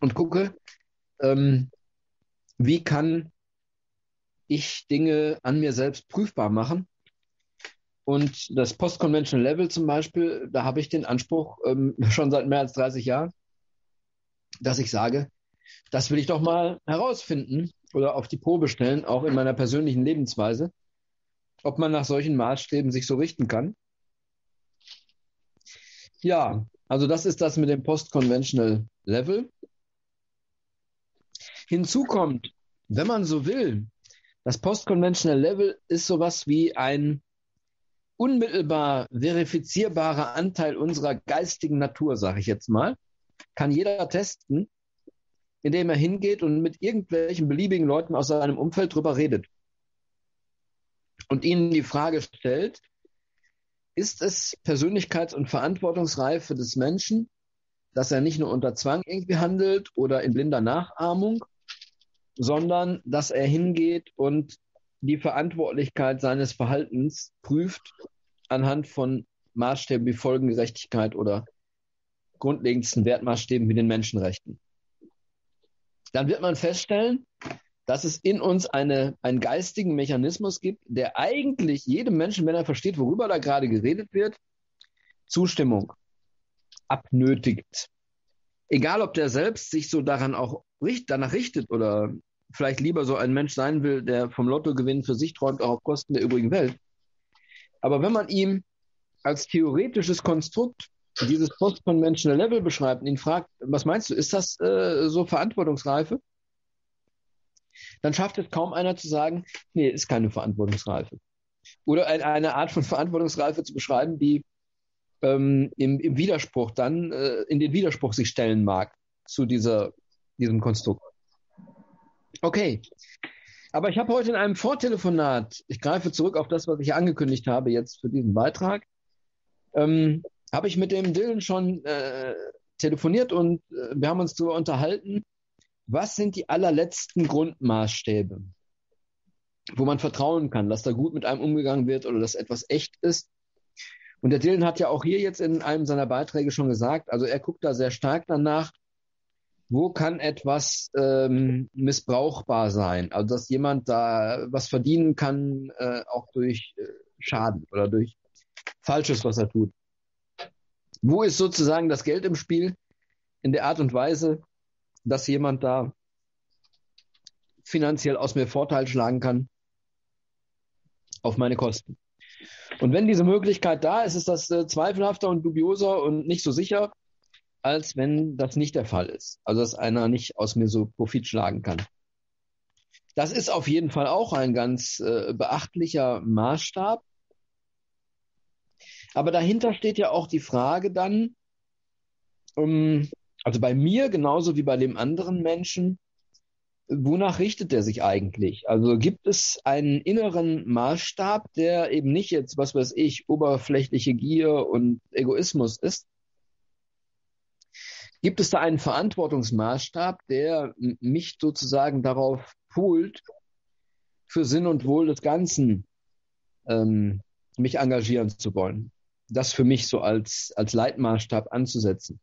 und gucke, ähm, wie kann ich Dinge an mir selbst prüfbar machen. Und das Post-Conventional Level zum Beispiel, da habe ich den Anspruch ähm, schon seit mehr als 30 Jahren, dass ich sage, das will ich doch mal herausfinden oder auf die Probe stellen, auch in meiner persönlichen Lebensweise, ob man nach solchen Maßstäben sich so richten kann. Ja, also das ist das mit dem Post-Conventional Level. Hinzu kommt, wenn man so will, das Post-Conventional Level ist sowas wie ein unmittelbar verifizierbarer Anteil unserer geistigen Natur, sage ich jetzt mal. Kann jeder testen, indem er hingeht und mit irgendwelchen beliebigen Leuten aus seinem Umfeld drüber redet. Und ihnen die Frage stellt, ist es Persönlichkeits- und Verantwortungsreife des Menschen, dass er nicht nur unter Zwang irgendwie handelt oder in blinder Nachahmung, sondern dass er hingeht und die Verantwortlichkeit seines Verhaltens prüft anhand von Maßstäben wie Folgengerechtigkeit oder grundlegendsten Wertmaßstäben wie den Menschenrechten. Dann wird man feststellen, dass es in uns eine, einen geistigen Mechanismus gibt, der eigentlich jedem Menschen, wenn er versteht, worüber da gerade geredet wird, Zustimmung abnötigt. Egal, ob der selbst sich so daran auch danach richtet oder vielleicht lieber so ein Mensch sein will, der vom Lottogewinn für sich träumt, auch auf Kosten der übrigen Welt. Aber wenn man ihm als theoretisches Konstrukt dieses Post-Conventional Level beschreibt und ihn fragt, was meinst du, ist das äh, so Verantwortungsreife? Dann schafft es kaum einer zu sagen, nee, ist keine Verantwortungsreife. Oder ein, eine Art von Verantwortungsreife zu beschreiben, die ähm, im, im, Widerspruch dann, äh, in den Widerspruch sich stellen mag zu dieser, diesem Konstrukt. Okay. Aber ich habe heute in einem Vortelefonat, ich greife zurück auf das, was ich angekündigt habe jetzt für diesen Beitrag, ähm, habe ich mit dem Dylan schon äh, telefoniert und äh, wir haben uns darüber unterhalten, was sind die allerletzten Grundmaßstäbe, wo man vertrauen kann, dass da gut mit einem umgegangen wird oder dass etwas echt ist. Und der Dylan hat ja auch hier jetzt in einem seiner Beiträge schon gesagt, also er guckt da sehr stark danach, wo kann etwas ähm, missbrauchbar sein? Also dass jemand da was verdienen kann, äh, auch durch äh, Schaden oder durch Falsches, was er tut. Wo ist sozusagen das Geld im Spiel? In der Art und Weise, dass jemand da finanziell aus mir Vorteil schlagen kann auf meine Kosten. Und wenn diese Möglichkeit da ist, ist das äh, zweifelhafter und dubioser und nicht so sicher, als wenn das nicht der Fall ist. Also dass einer nicht aus mir so Profit schlagen kann. Das ist auf jeden Fall auch ein ganz äh, beachtlicher Maßstab. Aber dahinter steht ja auch die Frage dann, um, also bei mir genauso wie bei dem anderen Menschen, wonach richtet er sich eigentlich? Also gibt es einen inneren Maßstab, der eben nicht jetzt, was weiß ich, oberflächliche Gier und Egoismus ist, gibt es da einen Verantwortungsmaßstab, der mich sozusagen darauf poolt, für Sinn und Wohl des Ganzen ähm, mich engagieren zu wollen. Das für mich so als, als Leitmaßstab anzusetzen.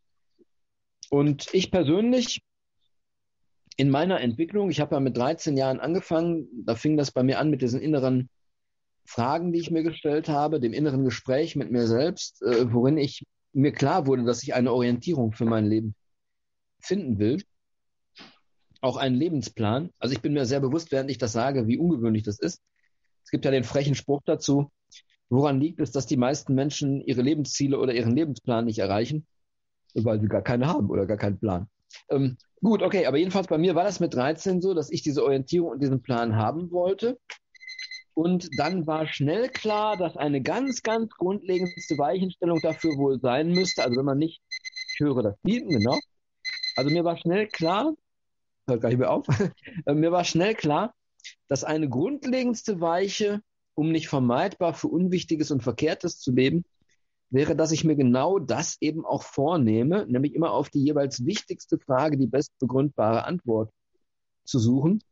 Und ich persönlich in meiner Entwicklung, ich habe ja mit 13 Jahren angefangen, da fing das bei mir an mit diesen inneren Fragen, die ich mir gestellt habe, dem inneren Gespräch mit mir selbst, äh, worin ich mir klar wurde, dass ich eine Orientierung für mein Leben finden will. Auch einen Lebensplan. Also ich bin mir sehr bewusst, während ich das sage, wie ungewöhnlich das ist. Es gibt ja den frechen Spruch dazu, woran liegt es, dass die meisten Menschen ihre Lebensziele oder ihren Lebensplan nicht erreichen? Weil sie gar keine haben oder gar keinen Plan. Ähm, gut, okay, aber jedenfalls bei mir war das mit 13 so, dass ich diese Orientierung und diesen Plan haben wollte. Und dann war schnell klar, dass eine ganz, ganz grundlegendste Weichenstellung dafür wohl sein müsste. Also wenn man nicht, ich höre das Bieten, genau. Also mir war schnell klar, hört gar nicht mehr auf, mir war schnell klar, dass eine grundlegendste Weiche, um nicht vermeidbar für Unwichtiges und Verkehrtes zu leben, wäre, dass ich mir genau das eben auch vornehme, nämlich immer auf die jeweils wichtigste Frage die bestbegründbare Antwort zu suchen.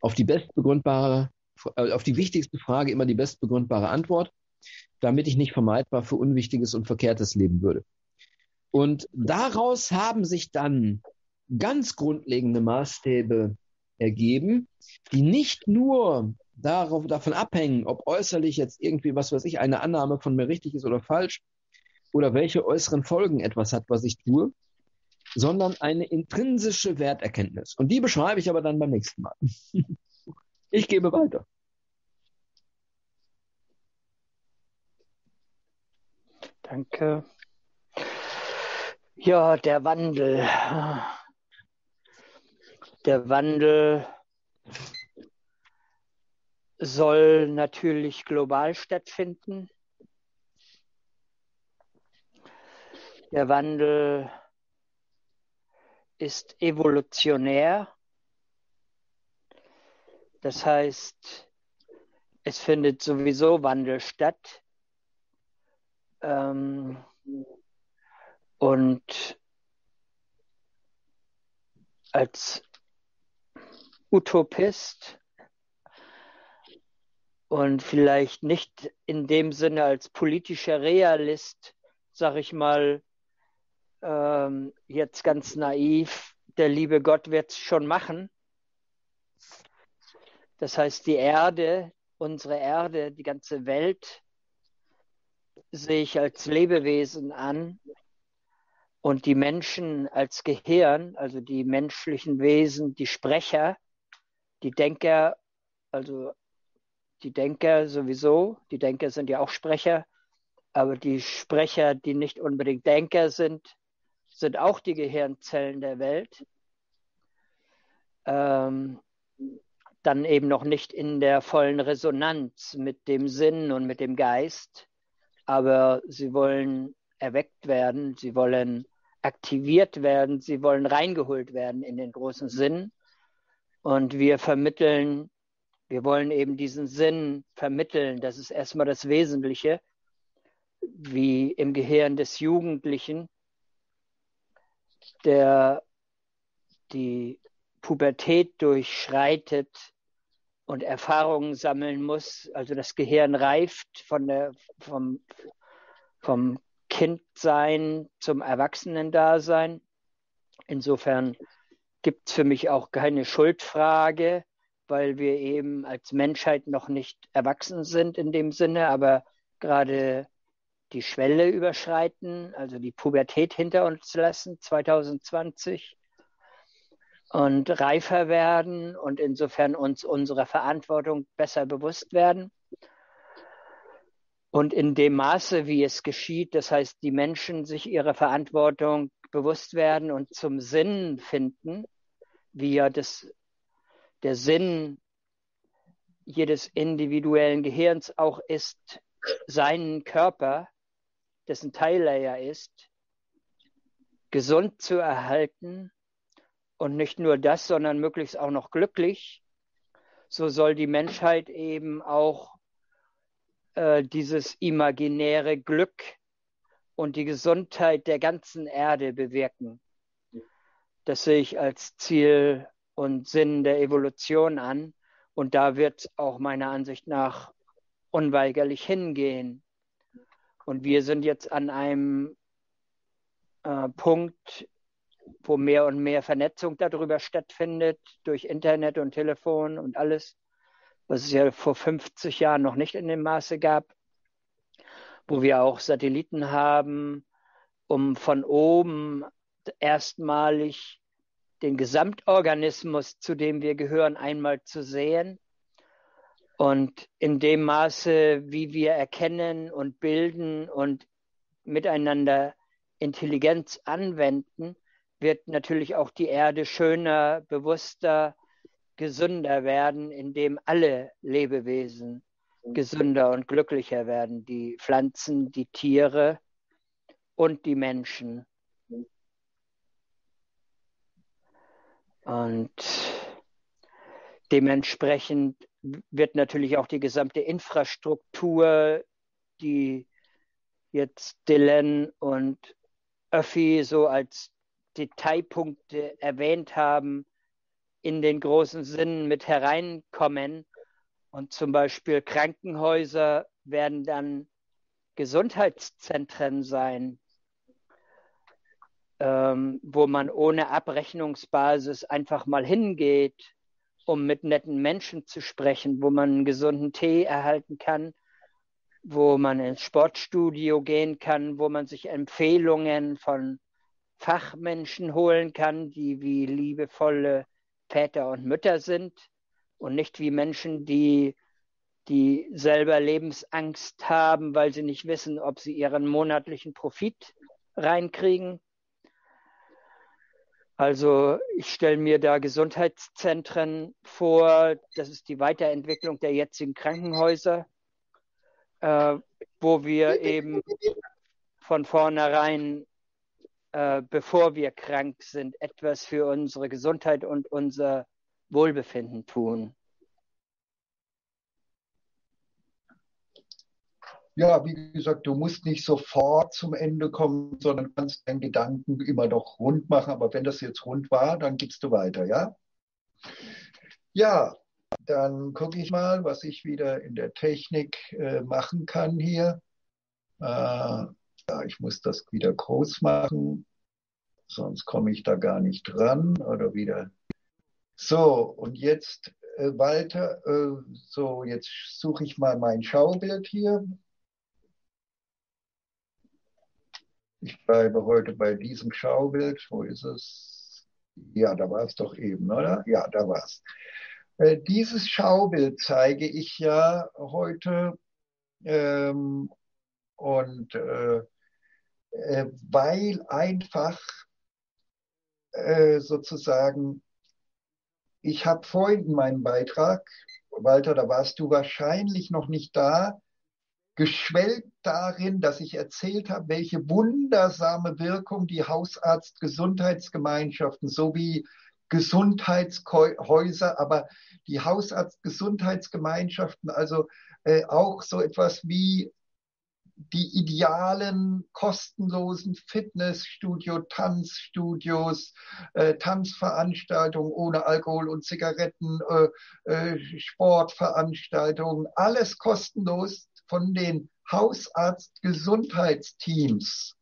Auf die bestbegründbare auf die wichtigste Frage immer die bestbegründbare Antwort, damit ich nicht vermeidbar für Unwichtiges und Verkehrtes leben würde. Und daraus haben sich dann ganz grundlegende Maßstäbe ergeben, die nicht nur darauf, davon abhängen, ob äußerlich jetzt irgendwie, was weiß ich, eine Annahme von mir richtig ist oder falsch, oder welche äußeren Folgen etwas hat, was ich tue, sondern eine intrinsische Werterkenntnis. Und die beschreibe ich aber dann beim nächsten Mal. Ich gebe weiter. Danke. Ja, der Wandel. Der Wandel soll natürlich global stattfinden. Der Wandel ist evolutionär. Das heißt, es findet sowieso Wandel statt. Ähm, und als Utopist und vielleicht nicht in dem Sinne als politischer Realist, sag ich mal, ähm, jetzt ganz naiv, der liebe Gott wird es schon machen. Das heißt, die Erde, unsere Erde, die ganze Welt sehe ich als Lebewesen an und die Menschen als Gehirn, also die menschlichen Wesen, die Sprecher, die Denker, also die Denker sowieso, die Denker sind ja auch Sprecher, aber die Sprecher, die nicht unbedingt Denker sind, sind auch die Gehirnzellen der Welt. Ähm, dann eben noch nicht in der vollen Resonanz mit dem Sinn und mit dem Geist, aber sie wollen erweckt werden, sie wollen aktiviert werden, sie wollen reingeholt werden in den großen Sinn. Und wir vermitteln, wir wollen eben diesen Sinn vermitteln, das ist erstmal das Wesentliche, wie im Gehirn des Jugendlichen, der die Pubertät durchschreitet und Erfahrungen sammeln muss. Also das Gehirn reift von der, vom, vom Kindsein zum Erwachsenendasein. Insofern gibt es für mich auch keine Schuldfrage, weil wir eben als Menschheit noch nicht erwachsen sind in dem Sinne, aber gerade die Schwelle überschreiten, also die Pubertät hinter uns lassen, 2020 und reifer werden und insofern uns unserer Verantwortung besser bewusst werden. Und in dem Maße, wie es geschieht, das heißt, die Menschen sich ihrer Verantwortung bewusst werden und zum Sinn finden, wie ja das, der Sinn jedes individuellen Gehirns auch ist, seinen Körper, dessen Teil er ja ist, gesund zu erhalten und nicht nur das, sondern möglichst auch noch glücklich, so soll die Menschheit eben auch äh, dieses imaginäre Glück und die Gesundheit der ganzen Erde bewirken. Das sehe ich als Ziel und Sinn der Evolution an. Und da wird auch meiner Ansicht nach unweigerlich hingehen. Und wir sind jetzt an einem äh, Punkt, wo mehr und mehr Vernetzung darüber stattfindet, durch Internet und Telefon und alles, was es ja vor 50 Jahren noch nicht in dem Maße gab, wo wir auch Satelliten haben, um von oben erstmalig den Gesamtorganismus, zu dem wir gehören, einmal zu sehen. Und in dem Maße, wie wir erkennen und bilden und miteinander Intelligenz anwenden, wird natürlich auch die Erde schöner, bewusster, gesünder werden, indem alle Lebewesen gesünder und glücklicher werden, die Pflanzen, die Tiere und die Menschen. Und dementsprechend wird natürlich auch die gesamte Infrastruktur, die jetzt Dylan und Öffi so als Detailpunkte erwähnt haben, in den großen Sinnen mit hereinkommen. Und zum Beispiel Krankenhäuser werden dann Gesundheitszentren sein, ähm, wo man ohne Abrechnungsbasis einfach mal hingeht, um mit netten Menschen zu sprechen, wo man einen gesunden Tee erhalten kann, wo man ins Sportstudio gehen kann, wo man sich Empfehlungen von Fachmenschen holen kann, die wie liebevolle Väter und Mütter sind und nicht wie Menschen, die, die selber Lebensangst haben, weil sie nicht wissen, ob sie ihren monatlichen Profit reinkriegen. Also ich stelle mir da Gesundheitszentren vor, das ist die Weiterentwicklung der jetzigen Krankenhäuser, äh, wo wir eben von vornherein, äh, bevor wir krank sind, etwas für unsere Gesundheit und unser Wohlbefinden tun. ja, wie gesagt, du musst nicht sofort zum Ende kommen, sondern kannst deinen Gedanken immer noch rund machen. Aber wenn das jetzt rund war, dann gibst du weiter, ja? Ja, dann gucke ich mal, was ich wieder in der Technik äh, machen kann hier. Äh, ja, ich muss das wieder groß machen, sonst komme ich da gar nicht dran oder wieder. So, und jetzt äh, Walter, äh, so, jetzt suche ich mal mein Schaubild hier. Ich bleibe heute bei diesem Schaubild. Wo ist es? Ja, da war es doch eben, oder? Ja, da war es. Äh, dieses Schaubild zeige ich ja heute ähm, und äh, äh, weil einfach äh, sozusagen, ich habe vorhin in meinem Beitrag, Walter, da warst du wahrscheinlich noch nicht da, geschwelgt darin, dass ich erzählt habe, welche wundersame Wirkung die Hausarzt-Gesundheitsgemeinschaften sowie Gesundheitshäuser, aber die Hausarzt-Gesundheitsgemeinschaften, also äh, auch so etwas wie die idealen kostenlosen Fitnessstudio, Tanzstudios, äh, Tanzveranstaltungen ohne Alkohol und Zigaretten, äh, äh, Sportveranstaltungen, alles kostenlos von den Hausarzt-Gesundheitsteams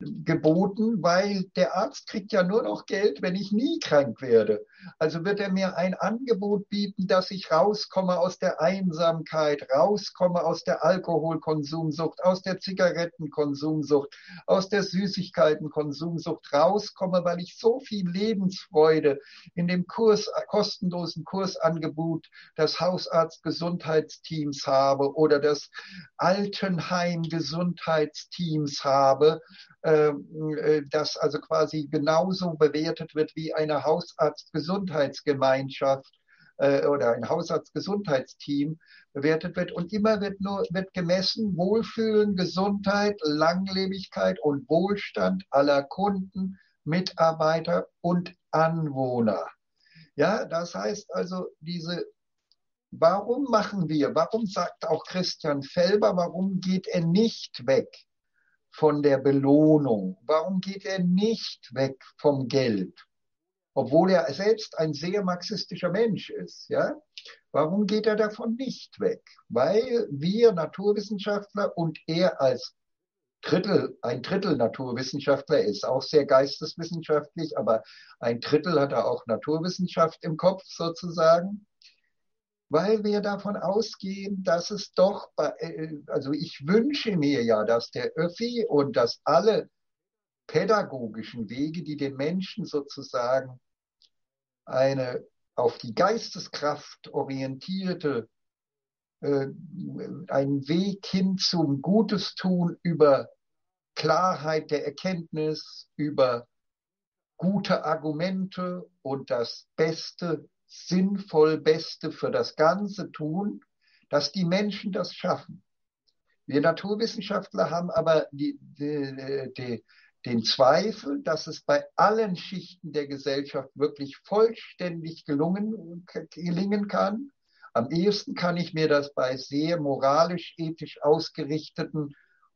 geboten, weil der Arzt kriegt ja nur noch Geld, wenn ich nie krank werde. Also wird er mir ein Angebot bieten, dass ich rauskomme aus der Einsamkeit, rauskomme aus der Alkoholkonsumsucht, aus der Zigarettenkonsumsucht, aus der Süßigkeitenkonsumsucht, rauskomme, weil ich so viel Lebensfreude in dem Kurs, kostenlosen Kursangebot des Hausarzt-Gesundheitsteams habe oder des Altenheim-Gesundheitsteams habe, das also quasi genauso bewertet wird wie eine Hausarzt-Gesundheitsgemeinschaft äh, oder ein Hausarzt-Gesundheitsteam bewertet wird. Und immer wird nur wird gemessen Wohlfühlen, Gesundheit, Langlebigkeit und Wohlstand aller Kunden, Mitarbeiter und Anwohner. Ja, das heißt also, diese Warum machen wir, warum sagt auch Christian Felber, warum geht er nicht weg? Von der Belohnung? Warum geht er nicht weg vom Geld? Obwohl er selbst ein sehr marxistischer Mensch ist, ja? Warum geht er davon nicht weg? Weil wir Naturwissenschaftler und er als Drittel, ein Drittel Naturwissenschaftler ist auch sehr geisteswissenschaftlich, aber ein Drittel hat er auch Naturwissenschaft im Kopf sozusagen weil wir davon ausgehen, dass es doch, äh, also ich wünsche mir ja, dass der Öffi und dass alle pädagogischen Wege, die den Menschen sozusagen eine auf die Geisteskraft orientierte, äh, einen Weg hin zum Gutes tun über Klarheit der Erkenntnis, über gute Argumente und das Beste sinnvoll Beste für das Ganze tun, dass die Menschen das schaffen. Wir Naturwissenschaftler haben aber die, die, die, den Zweifel, dass es bei allen Schichten der Gesellschaft wirklich vollständig gelungen, gelingen kann. Am ehesten kann ich mir das bei sehr moralisch, ethisch ausgerichteten,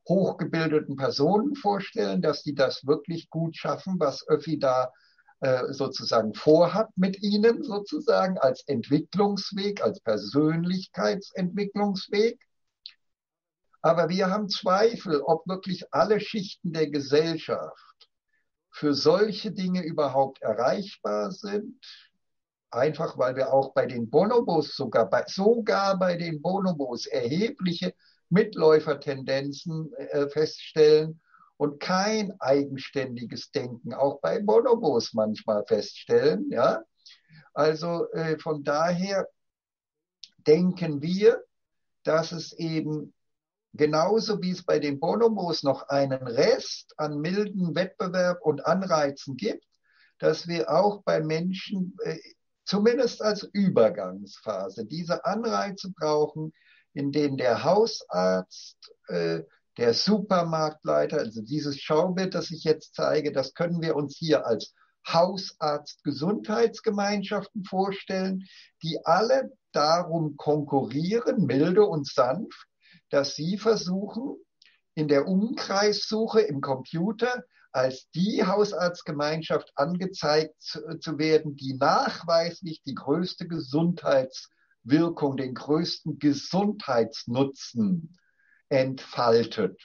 hochgebildeten Personen vorstellen, dass die das wirklich gut schaffen, was Öffi da sozusagen vorhat mit ihnen, sozusagen als Entwicklungsweg, als Persönlichkeitsentwicklungsweg. Aber wir haben Zweifel, ob wirklich alle Schichten der Gesellschaft für solche Dinge überhaupt erreichbar sind. Einfach weil wir auch bei den Bonobos, sogar bei, sogar bei den Bonobos erhebliche Mitläufertendenzen äh, feststellen und kein eigenständiges Denken auch bei Bonobos manchmal feststellen. Ja? Also äh, von daher denken wir, dass es eben genauso wie es bei den Bonobos noch einen Rest an milden Wettbewerb und Anreizen gibt, dass wir auch bei Menschen äh, zumindest als Übergangsphase diese Anreize brauchen, in denen der Hausarzt äh, der Supermarktleiter, also dieses Schaubild, das ich jetzt zeige, das können wir uns hier als Hausarzt-Gesundheitsgemeinschaften vorstellen, die alle darum konkurrieren, milde und sanft, dass sie versuchen, in der Umkreissuche im Computer als die Hausarztgemeinschaft angezeigt zu, zu werden, die nachweislich die größte Gesundheitswirkung, den größten Gesundheitsnutzen entfaltet.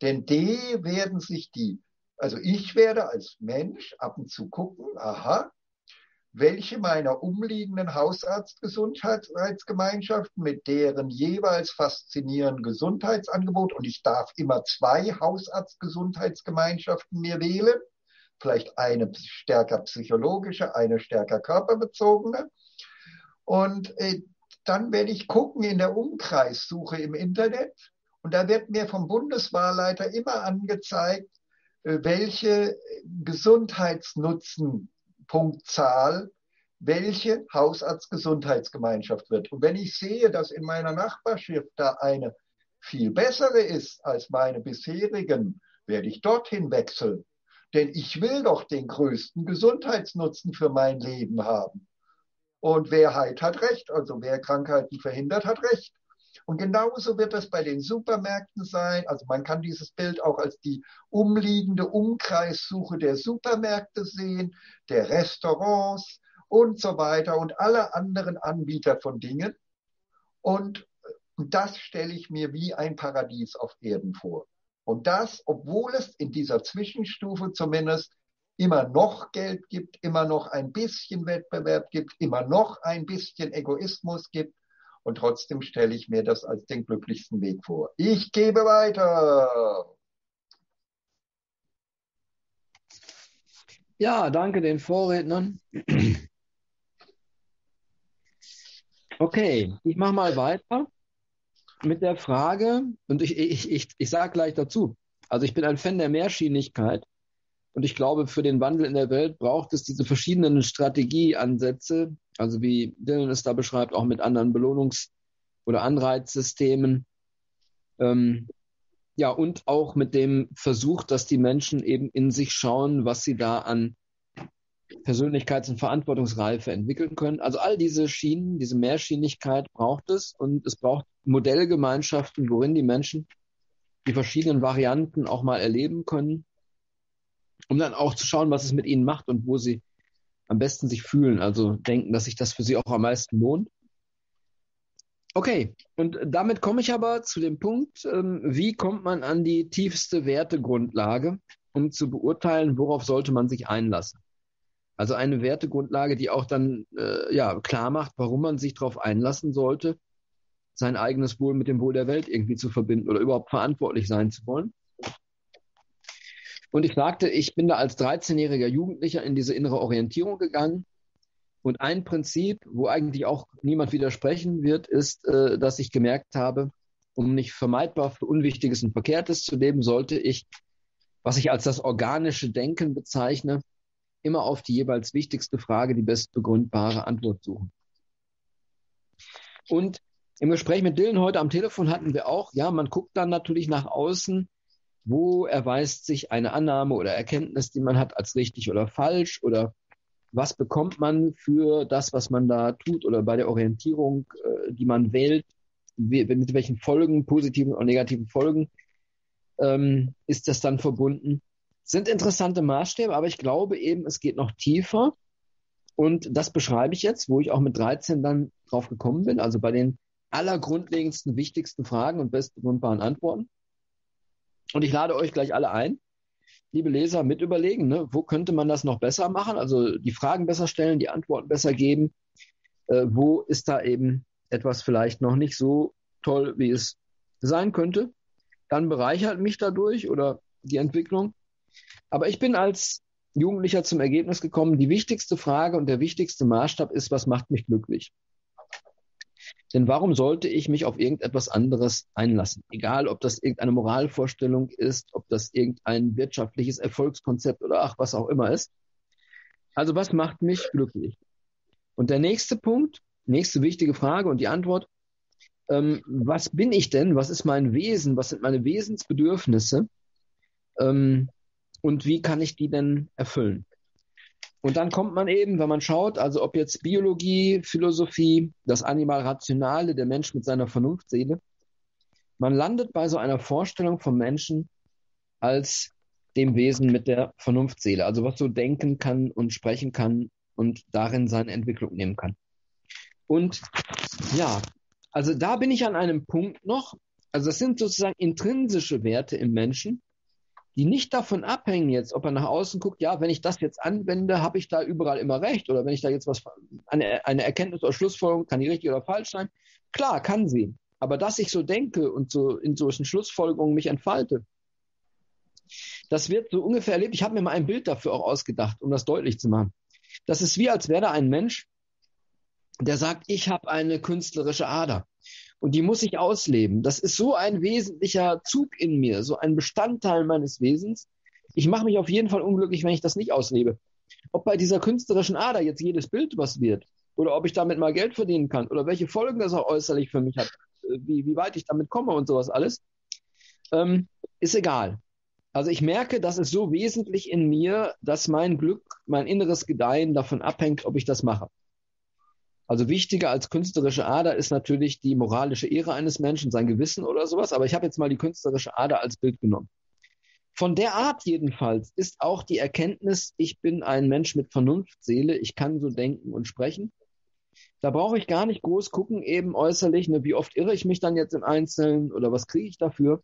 Denn die werden sich die, also ich werde als Mensch ab und zu gucken, aha, welche meiner umliegenden Hausarztgesundheitsgemeinschaften mit deren jeweils faszinierenden Gesundheitsangebot und ich darf immer zwei Hausarztgesundheitsgemeinschaften mir wählen, vielleicht eine stärker psychologische, eine stärker körperbezogene. Und äh, dann werde ich gucken in der Umkreissuche im Internet, und da wird mir vom Bundeswahlleiter immer angezeigt, äh, welche Gesundheitsnutzenpunktzahl welche Hausarztgesundheitsgemeinschaft wird. Und wenn ich sehe, dass in meiner Nachbarschaft da eine viel bessere ist als meine bisherigen, werde ich dorthin wechseln. Denn ich will doch den größten Gesundheitsnutzen für mein Leben haben. Und wer heilt, hat recht. Also wer Krankheiten verhindert, hat recht. Und genauso wird das bei den Supermärkten sein. Also man kann dieses Bild auch als die umliegende Umkreissuche der Supermärkte sehen, der Restaurants und so weiter und alle anderen Anbieter von Dingen. Und das stelle ich mir wie ein Paradies auf Erden vor. Und das, obwohl es in dieser Zwischenstufe zumindest immer noch Geld gibt, immer noch ein bisschen Wettbewerb gibt, immer noch ein bisschen Egoismus gibt, und trotzdem stelle ich mir das als den glücklichsten Weg vor. Ich gebe weiter. Ja, danke den Vorrednern. Okay, ich mache mal weiter mit der Frage, und ich, ich, ich, ich sage gleich dazu, also ich bin ein Fan der Mehrschienigkeit und ich glaube, für den Wandel in der Welt braucht es diese verschiedenen Strategieansätze, also wie Dylan es da beschreibt, auch mit anderen Belohnungs- oder Anreizsystemen. Ähm, ja, und auch mit dem Versuch, dass die Menschen eben in sich schauen, was sie da an Persönlichkeits- und Verantwortungsreife entwickeln können. Also all diese Schienen, diese Mehrschienigkeit braucht es und es braucht Modellgemeinschaften, worin die Menschen die verschiedenen Varianten auch mal erleben können, um dann auch zu schauen, was es mit ihnen macht und wo sie am besten sich fühlen. Also denken, dass sich das für sie auch am meisten lohnt. Okay, und damit komme ich aber zu dem Punkt, ähm, wie kommt man an die tiefste Wertegrundlage, um zu beurteilen, worauf sollte man sich einlassen. Also eine Wertegrundlage, die auch dann äh, ja, klar macht, warum man sich darauf einlassen sollte, sein eigenes Wohl mit dem Wohl der Welt irgendwie zu verbinden oder überhaupt verantwortlich sein zu wollen. Und ich sagte, ich bin da als 13-jähriger Jugendlicher in diese innere Orientierung gegangen. Und ein Prinzip, wo eigentlich auch niemand widersprechen wird, ist, äh, dass ich gemerkt habe, um nicht vermeidbar für Unwichtiges und Verkehrtes zu leben, sollte ich, was ich als das organische Denken bezeichne, immer auf die jeweils wichtigste Frage die bestbegründbare Antwort suchen. Und im Gespräch mit Dylan heute am Telefon hatten wir auch, ja, man guckt dann natürlich nach außen, wo erweist sich eine Annahme oder Erkenntnis, die man hat, als richtig oder falsch oder was bekommt man für das, was man da tut oder bei der Orientierung, äh, die man wählt, mit welchen Folgen, positiven oder negativen Folgen ähm, ist das dann verbunden sind interessante Maßstäbe, aber ich glaube eben, es geht noch tiefer. Und das beschreibe ich jetzt, wo ich auch mit 13 dann drauf gekommen bin, also bei den allergrundlegendsten, wichtigsten Fragen und bestbegründbaren Antworten. Und ich lade euch gleich alle ein, liebe Leser, mit überlegen, ne, wo könnte man das noch besser machen? Also die Fragen besser stellen, die Antworten besser geben. Äh, wo ist da eben etwas vielleicht noch nicht so toll, wie es sein könnte? Dann bereichert mich dadurch oder die Entwicklung. Aber ich bin als Jugendlicher zum Ergebnis gekommen, die wichtigste Frage und der wichtigste Maßstab ist, was macht mich glücklich? Denn warum sollte ich mich auf irgendetwas anderes einlassen? Egal, ob das irgendeine Moralvorstellung ist, ob das irgendein wirtschaftliches Erfolgskonzept oder ach, was auch immer ist. Also was macht mich glücklich? Und der nächste Punkt, nächste wichtige Frage und die Antwort, ähm, was bin ich denn? Was ist mein Wesen? Was sind meine Wesensbedürfnisse? Ähm, und wie kann ich die denn erfüllen? Und dann kommt man eben, wenn man schaut, also ob jetzt Biologie, Philosophie, das Animal Rationale, der Mensch mit seiner Vernunftseele, man landet bei so einer Vorstellung vom Menschen als dem Wesen mit der Vernunftseele, also was so denken kann und sprechen kann und darin seine Entwicklung nehmen kann. Und ja, also da bin ich an einem Punkt noch, also das sind sozusagen intrinsische Werte im Menschen, die nicht davon abhängen jetzt, ob er nach außen guckt, ja, wenn ich das jetzt anwende, habe ich da überall immer recht oder wenn ich da jetzt was, eine, eine Erkenntnis oder Schlussfolgerung, kann die richtig oder falsch sein? Klar, kann sie. Aber dass ich so denke und so in solchen Schlussfolgerungen mich entfalte, das wird so ungefähr erlebt. Ich habe mir mal ein Bild dafür auch ausgedacht, um das deutlich zu machen. Das ist wie, als wäre da ein Mensch, der sagt, ich habe eine künstlerische Ader. Und die muss ich ausleben. Das ist so ein wesentlicher Zug in mir, so ein Bestandteil meines Wesens. Ich mache mich auf jeden Fall unglücklich, wenn ich das nicht auslebe. Ob bei dieser künstlerischen Ader jetzt jedes Bild was wird oder ob ich damit mal Geld verdienen kann oder welche Folgen das auch äußerlich für mich hat, äh, wie, wie weit ich damit komme und sowas alles, ähm, ist egal. Also ich merke, das ist so wesentlich in mir, dass mein Glück, mein inneres Gedeihen davon abhängt, ob ich das mache. Also wichtiger als künstlerische Ader ist natürlich die moralische Ehre eines Menschen, sein Gewissen oder sowas. Aber ich habe jetzt mal die künstlerische Ader als Bild genommen. Von der Art jedenfalls ist auch die Erkenntnis, ich bin ein Mensch mit Vernunftseele, ich kann so denken und sprechen. Da brauche ich gar nicht groß gucken, eben äußerlich, ne, wie oft irre ich mich dann jetzt im Einzelnen oder was kriege ich dafür.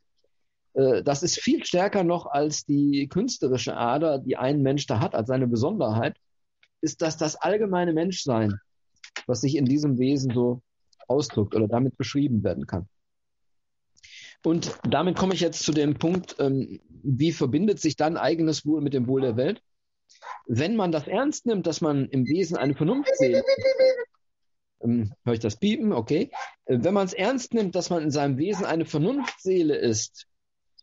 Äh, das ist viel stärker noch als die künstlerische Ader, die ein Mensch da hat als seine Besonderheit, ist das das allgemeine Menschsein was sich in diesem Wesen so ausdrückt oder damit beschrieben werden kann. Und damit komme ich jetzt zu dem Punkt, ähm, wie verbindet sich dann eigenes Wohl mit dem Wohl der Welt? Wenn man das ernst nimmt, dass man im Wesen eine Vernunftseele, ähm, höre ich das piepen, okay, äh, wenn man es ernst nimmt, dass man in seinem Wesen eine Vernunftseele ist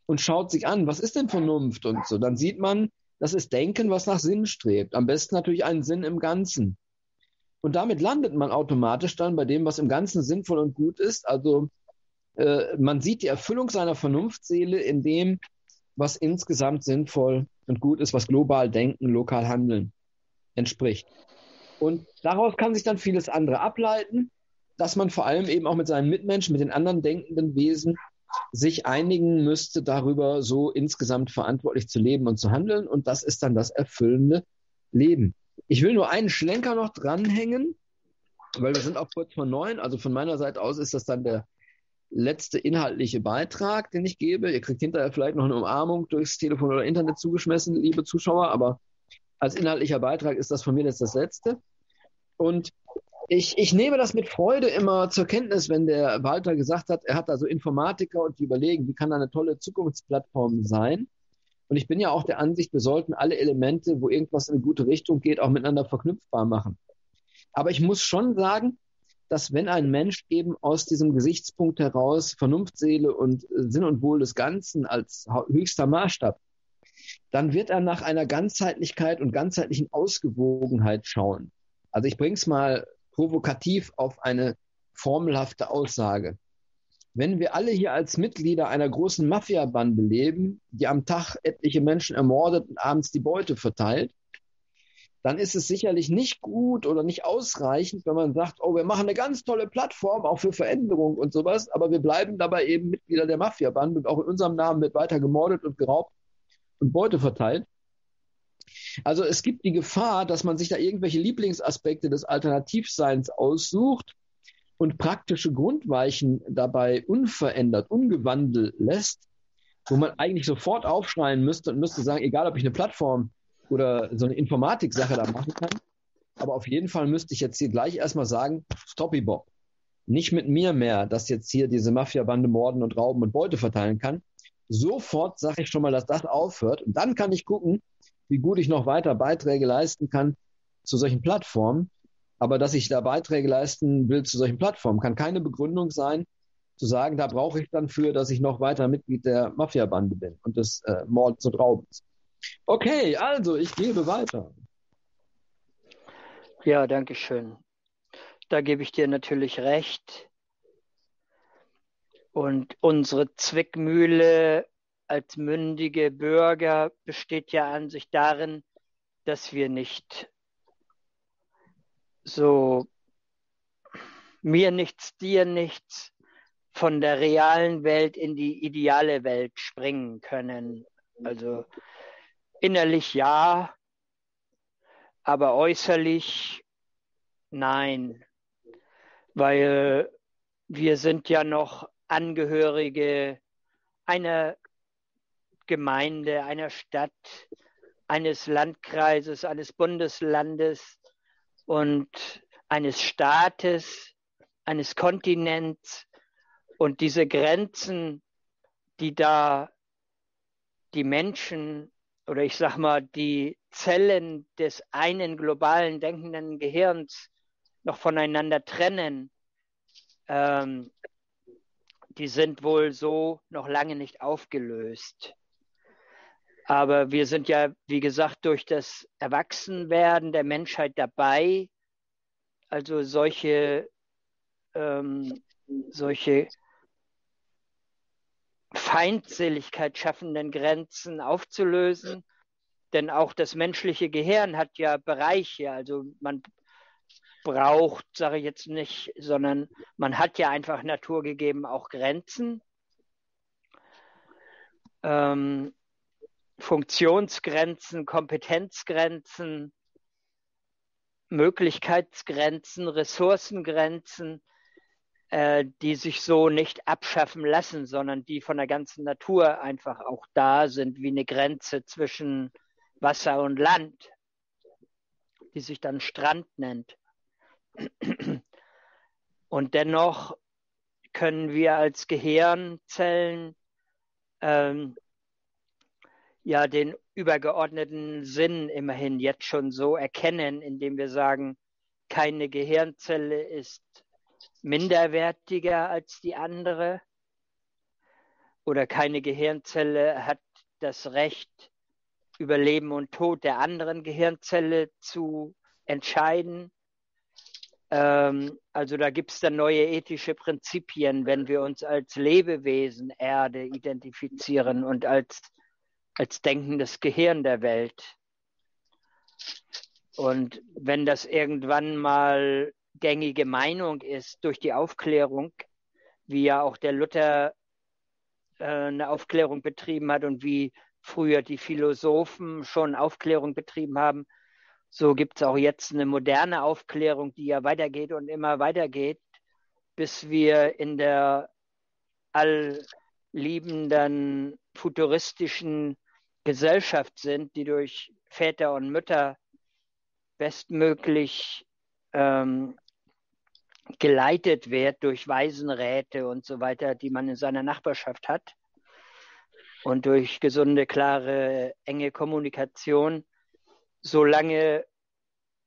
und schaut sich an, was ist denn Vernunft und so, dann sieht man, das ist Denken, was nach Sinn strebt. Am besten natürlich einen Sinn im Ganzen. Und damit landet man automatisch dann bei dem, was im Ganzen sinnvoll und gut ist. Also äh, man sieht die Erfüllung seiner Vernunftseele in dem, was insgesamt sinnvoll und gut ist, was global denken, lokal handeln entspricht. Und daraus kann sich dann vieles andere ableiten, dass man vor allem eben auch mit seinen Mitmenschen, mit den anderen denkenden Wesen sich einigen müsste, darüber so insgesamt verantwortlich zu leben und zu handeln. Und das ist dann das erfüllende Leben. Ich will nur einen Schlenker noch dranhängen, weil wir sind auch kurz vor neun. Also von meiner Seite aus ist das dann der letzte inhaltliche Beitrag, den ich gebe. Ihr kriegt hinterher vielleicht noch eine Umarmung durchs Telefon oder Internet zugeschmissen, liebe Zuschauer, aber als inhaltlicher Beitrag ist das von mir jetzt das letzte. Und ich, ich nehme das mit Freude immer zur Kenntnis, wenn der Walter gesagt hat, er hat da so Informatiker und die überlegen, wie kann da eine tolle Zukunftsplattform sein. Und ich bin ja auch der Ansicht, wir sollten alle Elemente, wo irgendwas in eine gute Richtung geht, auch miteinander verknüpfbar machen. Aber ich muss schon sagen, dass wenn ein Mensch eben aus diesem Gesichtspunkt heraus Vernunft, Seele und Sinn und Wohl des Ganzen als höchster Maßstab, dann wird er nach einer Ganzheitlichkeit und ganzheitlichen Ausgewogenheit schauen. Also ich bringe es mal provokativ auf eine formelhafte Aussage. Wenn wir alle hier als Mitglieder einer großen Mafia-Bande leben, die am Tag etliche Menschen ermordet und abends die Beute verteilt, dann ist es sicherlich nicht gut oder nicht ausreichend, wenn man sagt, oh, wir machen eine ganz tolle Plattform auch für Veränderung und sowas, aber wir bleiben dabei eben Mitglieder der Mafia-Bande und auch in unserem Namen wird weiter gemordet und geraubt und Beute verteilt. Also es gibt die Gefahr, dass man sich da irgendwelche Lieblingsaspekte des Alternativseins aussucht und praktische Grundweichen dabei unverändert, ungewandelt lässt, wo man eigentlich sofort aufschreien müsste und müsste sagen, egal ob ich eine Plattform oder so eine Informatik-Sache da machen kann, aber auf jeden Fall müsste ich jetzt hier gleich erstmal sagen, Stoppy Bob. Nicht mit mir mehr, dass jetzt hier diese Mafia-Bande morden und rauben und Beute verteilen kann. Sofort sage ich schon mal, dass das aufhört. Und dann kann ich gucken, wie gut ich noch weiter Beiträge leisten kann zu solchen Plattformen. Aber dass ich da Beiträge leisten will zu solchen Plattformen, kann keine Begründung sein, zu sagen, da brauche ich dann für, dass ich noch weiter Mitglied der Mafia-Bande bin und des äh, Mords und Raubens. Okay, also ich gebe weiter. Ja, danke schön. Da gebe ich dir natürlich recht. Und unsere Zwickmühle als mündige Bürger besteht ja an sich darin, dass wir nicht so mir nichts, dir nichts von der realen Welt in die ideale Welt springen können. Also innerlich ja, aber äußerlich nein, weil wir sind ja noch Angehörige einer Gemeinde, einer Stadt, eines Landkreises, eines Bundeslandes und eines Staates, eines Kontinents. Und diese Grenzen, die da die Menschen oder ich sag mal die Zellen des einen globalen denkenden Gehirns noch voneinander trennen, ähm, die sind wohl so noch lange nicht aufgelöst. Aber wir sind ja, wie gesagt, durch das Erwachsenwerden der Menschheit dabei, also solche, ähm, solche Feindseligkeit schaffenden Grenzen aufzulösen. Denn auch das menschliche Gehirn hat ja Bereiche. Also man braucht, sage ich jetzt nicht, sondern man hat ja einfach naturgegeben auch Grenzen. Ähm, Funktionsgrenzen, Kompetenzgrenzen, Möglichkeitsgrenzen, Ressourcengrenzen, äh, die sich so nicht abschaffen lassen, sondern die von der ganzen Natur einfach auch da sind, wie eine Grenze zwischen Wasser und Land, die sich dann Strand nennt. Und dennoch können wir als Gehirnzellen ähm, ja den übergeordneten Sinn immerhin jetzt schon so erkennen, indem wir sagen, keine Gehirnzelle ist minderwertiger als die andere oder keine Gehirnzelle hat das Recht, über Leben und Tod der anderen Gehirnzelle zu entscheiden. Ähm, also da gibt es dann neue ethische Prinzipien, wenn wir uns als Lebewesen Erde identifizieren und als als denkendes Gehirn der Welt. Und wenn das irgendwann mal gängige Meinung ist durch die Aufklärung, wie ja auch der Luther äh, eine Aufklärung betrieben hat und wie früher die Philosophen schon Aufklärung betrieben haben, so gibt es auch jetzt eine moderne Aufklärung, die ja weitergeht und immer weitergeht, bis wir in der allliebenden futuristischen Gesellschaft sind, die durch Väter und Mütter bestmöglich ähm, geleitet wird durch Waisenräte und so weiter, die man in seiner Nachbarschaft hat. Und durch gesunde, klare, enge Kommunikation, solange,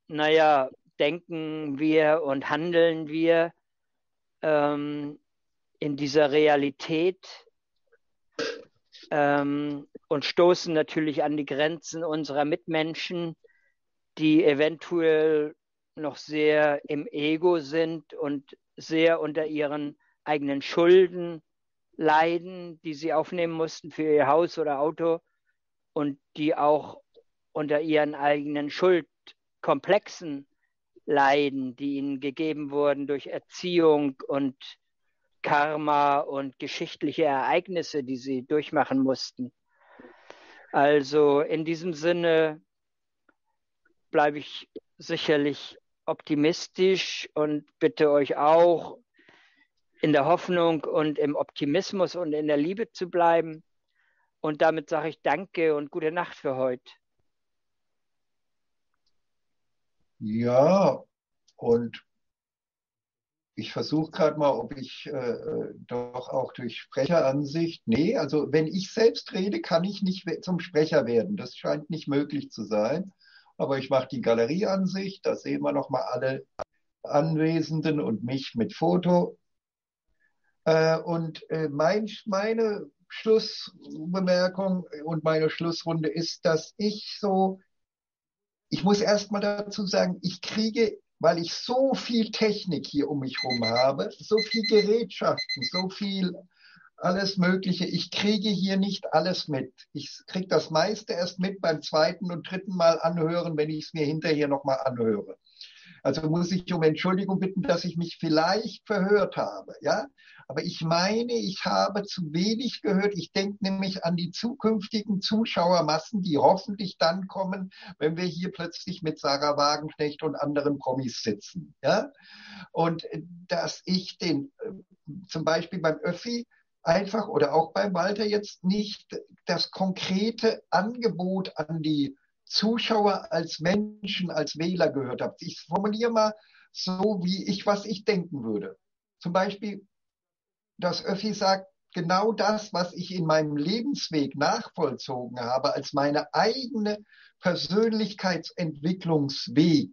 naja, denken wir und handeln wir ähm, in dieser Realität ähm, und stoßen natürlich an die Grenzen unserer Mitmenschen, die eventuell noch sehr im Ego sind und sehr unter ihren eigenen Schulden leiden, die sie aufnehmen mussten für ihr Haus oder Auto und die auch unter ihren eigenen Schuldkomplexen leiden, die ihnen gegeben wurden durch Erziehung und Karma und geschichtliche Ereignisse, die sie durchmachen mussten. Also in diesem Sinne bleibe ich sicherlich optimistisch und bitte euch auch in der Hoffnung und im Optimismus und in der Liebe zu bleiben. Und damit sage ich Danke und gute Nacht für heute. Ja, und ich versuche gerade mal, ob ich äh, doch auch durch Sprecheransicht. Nee, also wenn ich selbst rede, kann ich nicht zum Sprecher werden. Das scheint nicht möglich zu sein. Aber ich mache die Galerieansicht, da sehen wir nochmal alle Anwesenden und mich mit Foto. Äh, und äh, mein, meine Schlussbemerkung und meine Schlussrunde ist, dass ich so, ich muss erst mal dazu sagen, ich kriege, weil ich so viel Technik hier um mich herum habe, so viel Gerätschaften, so viel alles Mögliche. Ich kriege hier nicht alles mit. Ich kriege das meiste erst mit beim zweiten und dritten Mal anhören, wenn ich es mir hinterher nochmal anhöre. Also muss ich um Entschuldigung bitten, dass ich mich vielleicht verhört habe, ja. Aber ich meine, ich habe zu wenig gehört. Ich denke nämlich an die zukünftigen Zuschauermassen, die hoffentlich dann kommen, wenn wir hier plötzlich mit Sarah Wagenknecht und anderen Promis sitzen, ja. Und äh, dass ich den, äh, zum Beispiel beim Öffi, einfach oder auch bei Walter jetzt nicht das konkrete Angebot an die Zuschauer als Menschen, als Wähler gehört habe. Ich formuliere mal so, wie ich, was ich denken würde. Zum Beispiel, dass Öffi sagt, genau das, was ich in meinem Lebensweg nachvollzogen habe, als meine eigene Persönlichkeitsentwicklungsweg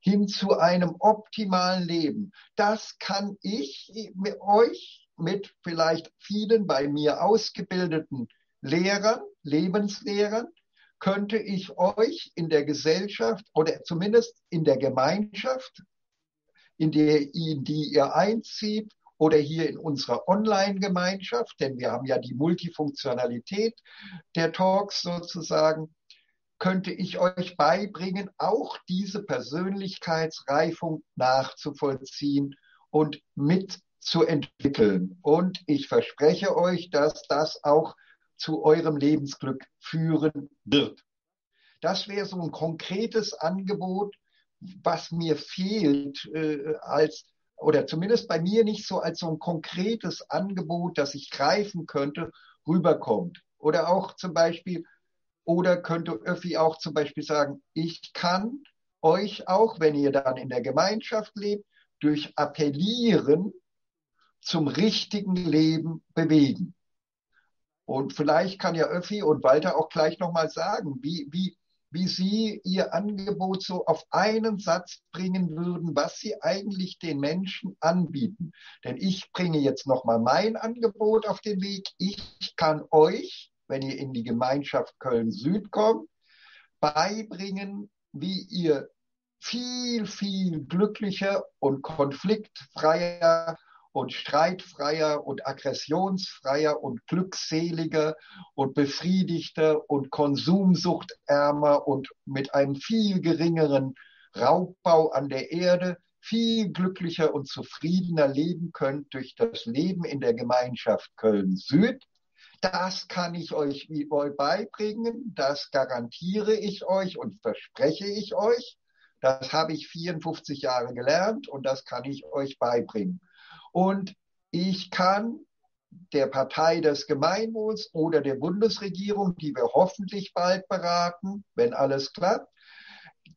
hin zu einem optimalen Leben, das kann ich euch mit vielleicht vielen bei mir ausgebildeten Lehrern, Lebenslehrern, könnte ich euch in der Gesellschaft oder zumindest in der Gemeinschaft, in, der, in die ihr einzieht, oder hier in unserer Online-Gemeinschaft, denn wir haben ja die Multifunktionalität der Talks sozusagen, könnte ich euch beibringen, auch diese Persönlichkeitsreifung nachzuvollziehen und mit zu entwickeln. Und ich verspreche euch, dass das auch zu eurem Lebensglück führen wird. Das wäre so ein konkretes Angebot, was mir fehlt äh, als oder zumindest bei mir nicht so als so ein konkretes Angebot, das ich greifen könnte, rüberkommt. Oder auch zum Beispiel, oder könnte Öffi auch zum Beispiel sagen, ich kann euch auch, wenn ihr dann in der Gemeinschaft lebt, durch Appellieren zum richtigen Leben bewegen. Und vielleicht kann ja Öffi und Walter auch gleich nochmal sagen, wie, wie, wie Sie Ihr Angebot so auf einen Satz bringen würden, was Sie eigentlich den Menschen anbieten. Denn ich bringe jetzt nochmal mein Angebot auf den Weg. Ich kann euch, wenn ihr in die Gemeinschaft Köln-Süd kommt, beibringen, wie ihr viel, viel glücklicher und konfliktfreier und streitfreier und aggressionsfreier und glückseliger und befriedigter und konsumsuchtärmer und mit einem viel geringeren Raubbau an der Erde viel glücklicher und zufriedener leben könnt durch das Leben in der Gemeinschaft Köln Süd, Das kann ich euch beibringen, das garantiere ich euch und verspreche ich euch. Das habe ich 54 Jahre gelernt und das kann ich euch beibringen. Und ich kann der Partei des Gemeinwohls oder der Bundesregierung, die wir hoffentlich bald beraten, wenn alles klappt,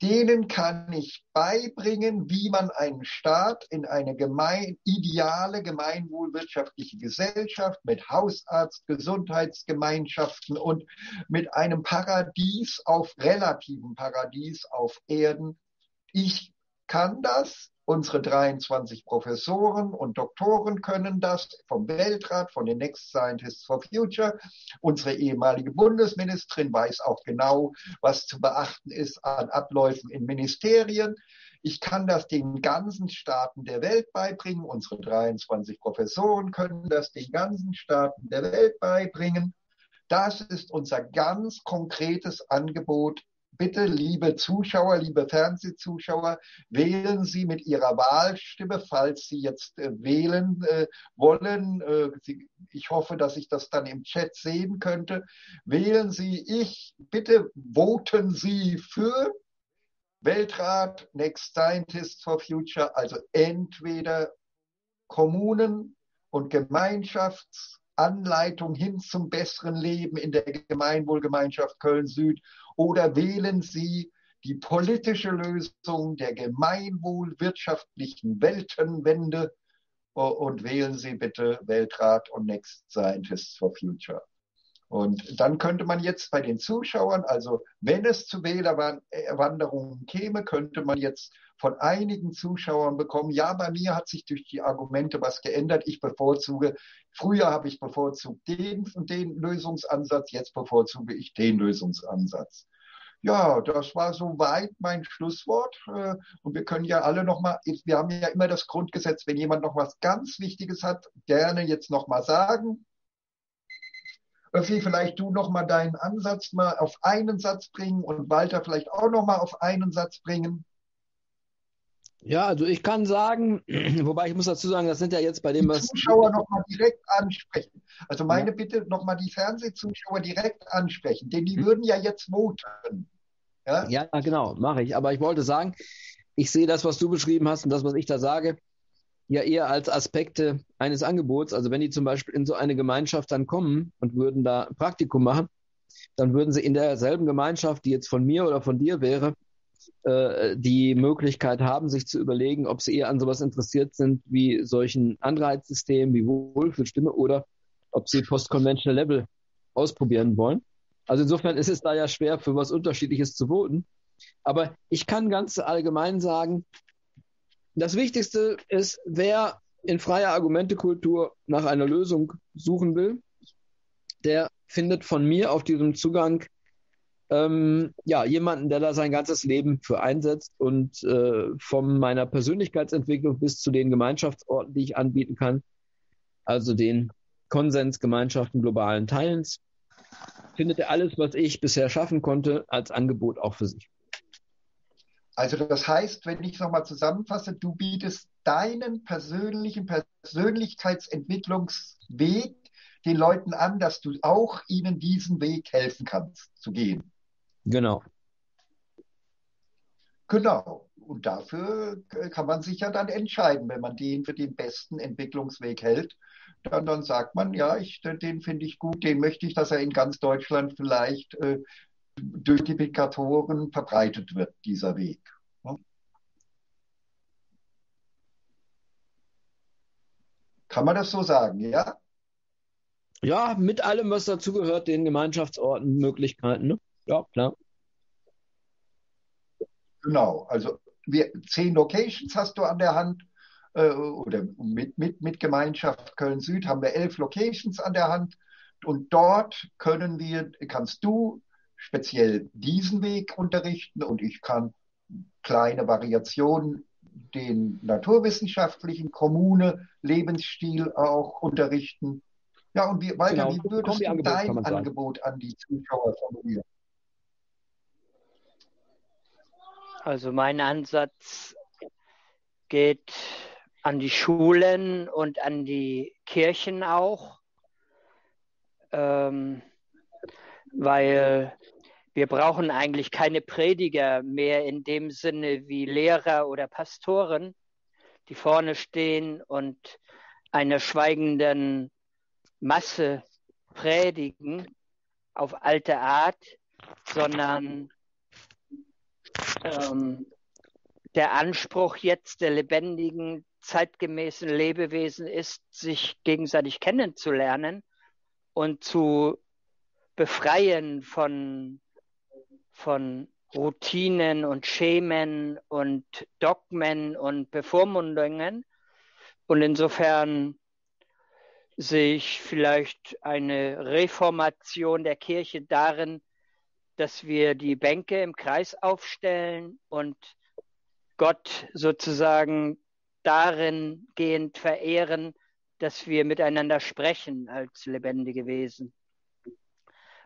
denen kann ich beibringen, wie man einen Staat in eine gemein, ideale gemeinwohlwirtschaftliche Gesellschaft mit Hausarzt, Gesundheitsgemeinschaften und mit einem Paradies auf relativen Paradies auf Erden. Ich kann das Unsere 23 Professoren und Doktoren können das vom Weltrat, von den Next Scientists for Future. Unsere ehemalige Bundesministerin weiß auch genau, was zu beachten ist an Abläufen in Ministerien. Ich kann das den ganzen Staaten der Welt beibringen. Unsere 23 Professoren können das den ganzen Staaten der Welt beibringen. Das ist unser ganz konkretes Angebot bitte, liebe Zuschauer, liebe Fernsehzuschauer, wählen Sie mit Ihrer Wahlstimme, falls Sie jetzt äh, wählen äh, wollen. Äh, Sie, ich hoffe, dass ich das dann im Chat sehen könnte. Wählen Sie, ich, bitte voten Sie für Weltrat, Next Scientists for Future, also entweder Kommunen und Gemeinschaftsanleitung hin zum besseren Leben in der Gemeinwohlgemeinschaft Köln-Süd oder wählen Sie die politische Lösung der gemeinwohlwirtschaftlichen Weltenwende und wählen Sie bitte Weltrat und Next Scientists for Future. Und dann könnte man jetzt bei den Zuschauern, also wenn es zu Wählerwanderungen käme, könnte man jetzt von einigen Zuschauern bekommen, ja, bei mir hat sich durch die Argumente was geändert. Ich bevorzuge, früher habe ich bevorzugt den und den Lösungsansatz, jetzt bevorzuge ich den Lösungsansatz. Ja, das war soweit mein Schlusswort. Äh, und wir können ja alle nochmal, wir haben ja immer das Grundgesetz, wenn jemand noch was ganz Wichtiges hat, gerne jetzt nochmal sagen. Öffi, vielleicht du nochmal deinen Ansatz mal auf einen Satz bringen und Walter vielleicht auch nochmal auf einen Satz bringen. Ja, also ich kann sagen, wobei ich muss dazu sagen, das sind ja jetzt bei dem, was. Die Zuschauer nochmal direkt ansprechen. Also meine ja. Bitte nochmal die Fernsehzuschauer direkt ansprechen, denn die hm. würden ja jetzt voten. Ja, ja genau, mache ich. Aber ich wollte sagen, ich sehe das, was du beschrieben hast und das, was ich da sage, ja eher als Aspekte eines Angebots. Also wenn die zum Beispiel in so eine Gemeinschaft dann kommen und würden da Praktikum machen, dann würden sie in derselben Gemeinschaft, die jetzt von mir oder von dir wäre, äh, die Möglichkeit haben, sich zu überlegen, ob sie eher an sowas interessiert sind wie solchen Anreizsystemen wie Wohlfühlstimme oder ob sie Post-Conventional Level ausprobieren wollen. Also insofern ist es da ja schwer, für was Unterschiedliches zu voten. Aber ich kann ganz allgemein sagen, das Wichtigste ist, wer in freier Argumentekultur nach einer Lösung suchen will, der findet von mir auf diesem Zugang ähm, ja, jemanden, der da sein ganzes Leben für einsetzt und äh, von meiner Persönlichkeitsentwicklung bis zu den Gemeinschaftsorten, die ich anbieten kann, also den Konsensgemeinschaften globalen Teilens, findet er alles, was ich bisher schaffen konnte, als Angebot auch für sich. Also das heißt, wenn ich nochmal zusammenfasse, du bietest deinen persönlichen Persönlichkeitsentwicklungsweg den Leuten an, dass du auch ihnen diesen Weg helfen kannst zu gehen. Genau. Genau. Und dafür kann man sich ja dann entscheiden, wenn man den für den besten Entwicklungsweg hält. Dann, dann sagt man, ja, ich, den finde ich gut, den möchte ich, dass er in ganz Deutschland vielleicht äh, durch die Publikatoren verbreitet wird, dieser Weg. Kann man das so sagen, ja? Ja, mit allem, was dazugehört, den Gemeinschaftsorten, Möglichkeiten. Ne? Ja, klar. Genau, also wir, zehn Locations hast du an der Hand äh, oder mit, mit, mit Gemeinschaft Köln-Süd haben wir elf Locations an der Hand und dort können wir, kannst du speziell diesen Weg unterrichten und ich kann kleine Variationen den naturwissenschaftlichen Kommune Lebensstil auch unterrichten. Ja, und wie, Walter, genau. wie würdest du dein Angebot an die Zuschauer formulieren? Also mein Ansatz geht an die Schulen und an die Kirchen auch. ähm, weil wir brauchen eigentlich keine Prediger mehr in dem Sinne wie Lehrer oder Pastoren, die vorne stehen und einer schweigenden Masse predigen auf alte Art, sondern ähm, der Anspruch jetzt der lebendigen, zeitgemäßen Lebewesen ist, sich gegenseitig kennenzulernen und zu befreien von, von Routinen und Schemen und Dogmen und Bevormundungen. Und insofern sehe ich vielleicht eine Reformation der Kirche darin, dass wir die Bänke im Kreis aufstellen und Gott sozusagen darin gehend verehren, dass wir miteinander sprechen als lebendige Wesen,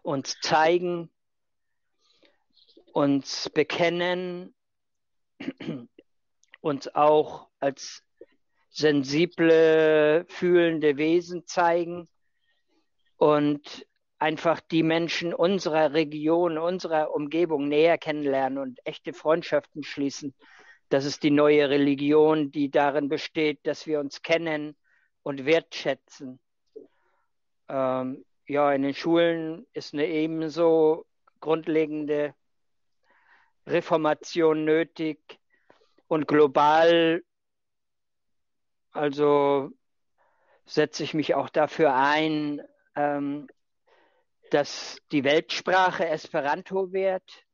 uns zeigen, uns bekennen, uns auch als sensible, fühlende Wesen zeigen und einfach die Menschen unserer Region, unserer Umgebung näher kennenlernen und echte Freundschaften schließen. Das ist die neue Religion, die darin besteht, dass wir uns kennen und wertschätzen. Ähm, ja, in den Schulen ist eine ebenso grundlegende Reformation nötig und global also setze ich mich auch dafür ein, ähm, dass die Weltsprache Esperanto wird,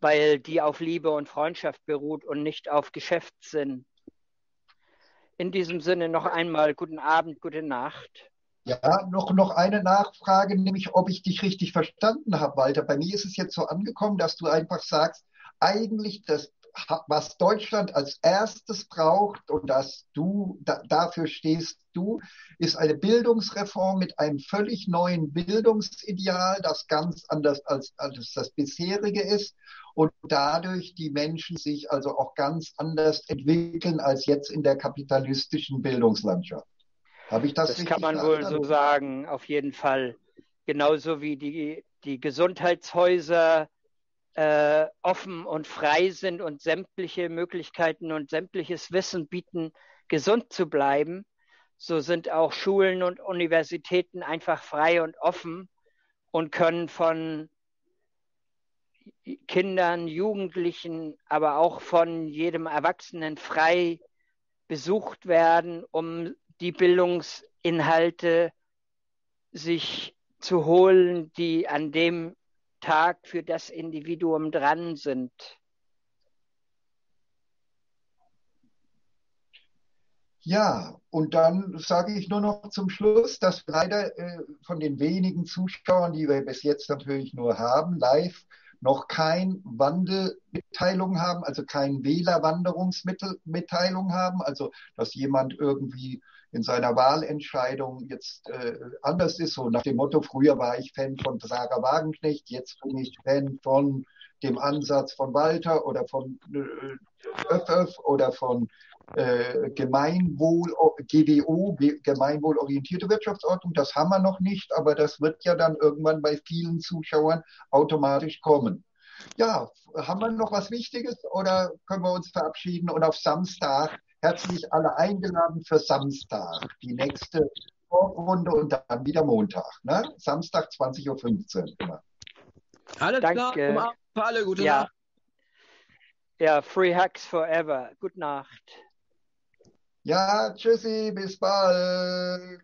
weil die auf Liebe und Freundschaft beruht und nicht auf Geschäftssinn. In diesem Sinne noch einmal guten Abend, gute Nacht. Ja, noch, noch eine Nachfrage, nämlich ob ich dich richtig verstanden habe, Walter. Bei mir ist es jetzt so angekommen, dass du einfach sagst, eigentlich das was Deutschland als erstes braucht und dass du da, dafür stehst du, ist eine Bildungsreform mit einem völlig neuen Bildungsideal, das ganz anders als, als das bisherige ist und dadurch die Menschen sich also auch ganz anders entwickeln als jetzt in der kapitalistischen Bildungslandschaft. Habe ich das Das kann man wohl so sagen, auf jeden Fall. Genauso wie die, die Gesundheitshäuser äh, offen und frei sind und sämtliche Möglichkeiten und sämtliches Wissen bieten, gesund zu bleiben, so sind auch Schulen und Universitäten einfach frei und offen und können von Kindern, Jugendlichen, aber auch von jedem Erwachsenen frei besucht werden, um die Bildungsinhalte sich zu holen, die an dem Tag für das Individuum dran sind. Ja, und dann sage ich nur noch zum Schluss, dass leider äh, von den wenigen Zuschauern, die wir bis jetzt natürlich nur haben, live noch kein Wandelmitteilung haben, also kein Wählerwanderungsmitteilung haben, also dass jemand irgendwie in seiner Wahlentscheidung jetzt äh, anders ist, so nach dem Motto, früher war ich Fan von Sarah Wagenknecht, jetzt bin ich Fan von dem Ansatz von Walter oder von äh, Öff oder von äh, Gemeinwohl, GWO, Gemeinwohlorientierte Wirtschaftsordnung, das haben wir noch nicht, aber das wird ja dann irgendwann bei vielen Zuschauern automatisch kommen. Ja, haben wir noch was Wichtiges oder können wir uns verabschieden und auf Samstag herzlich alle eingeladen für Samstag, die nächste Vorrunde und dann wieder Montag, ne? Samstag 20.15 Uhr. Alles Danke. klar, für alle, gute ja. Nacht. Ja, Free Hacks Forever. Gute Nacht. Ja, tschüssi, bis bald.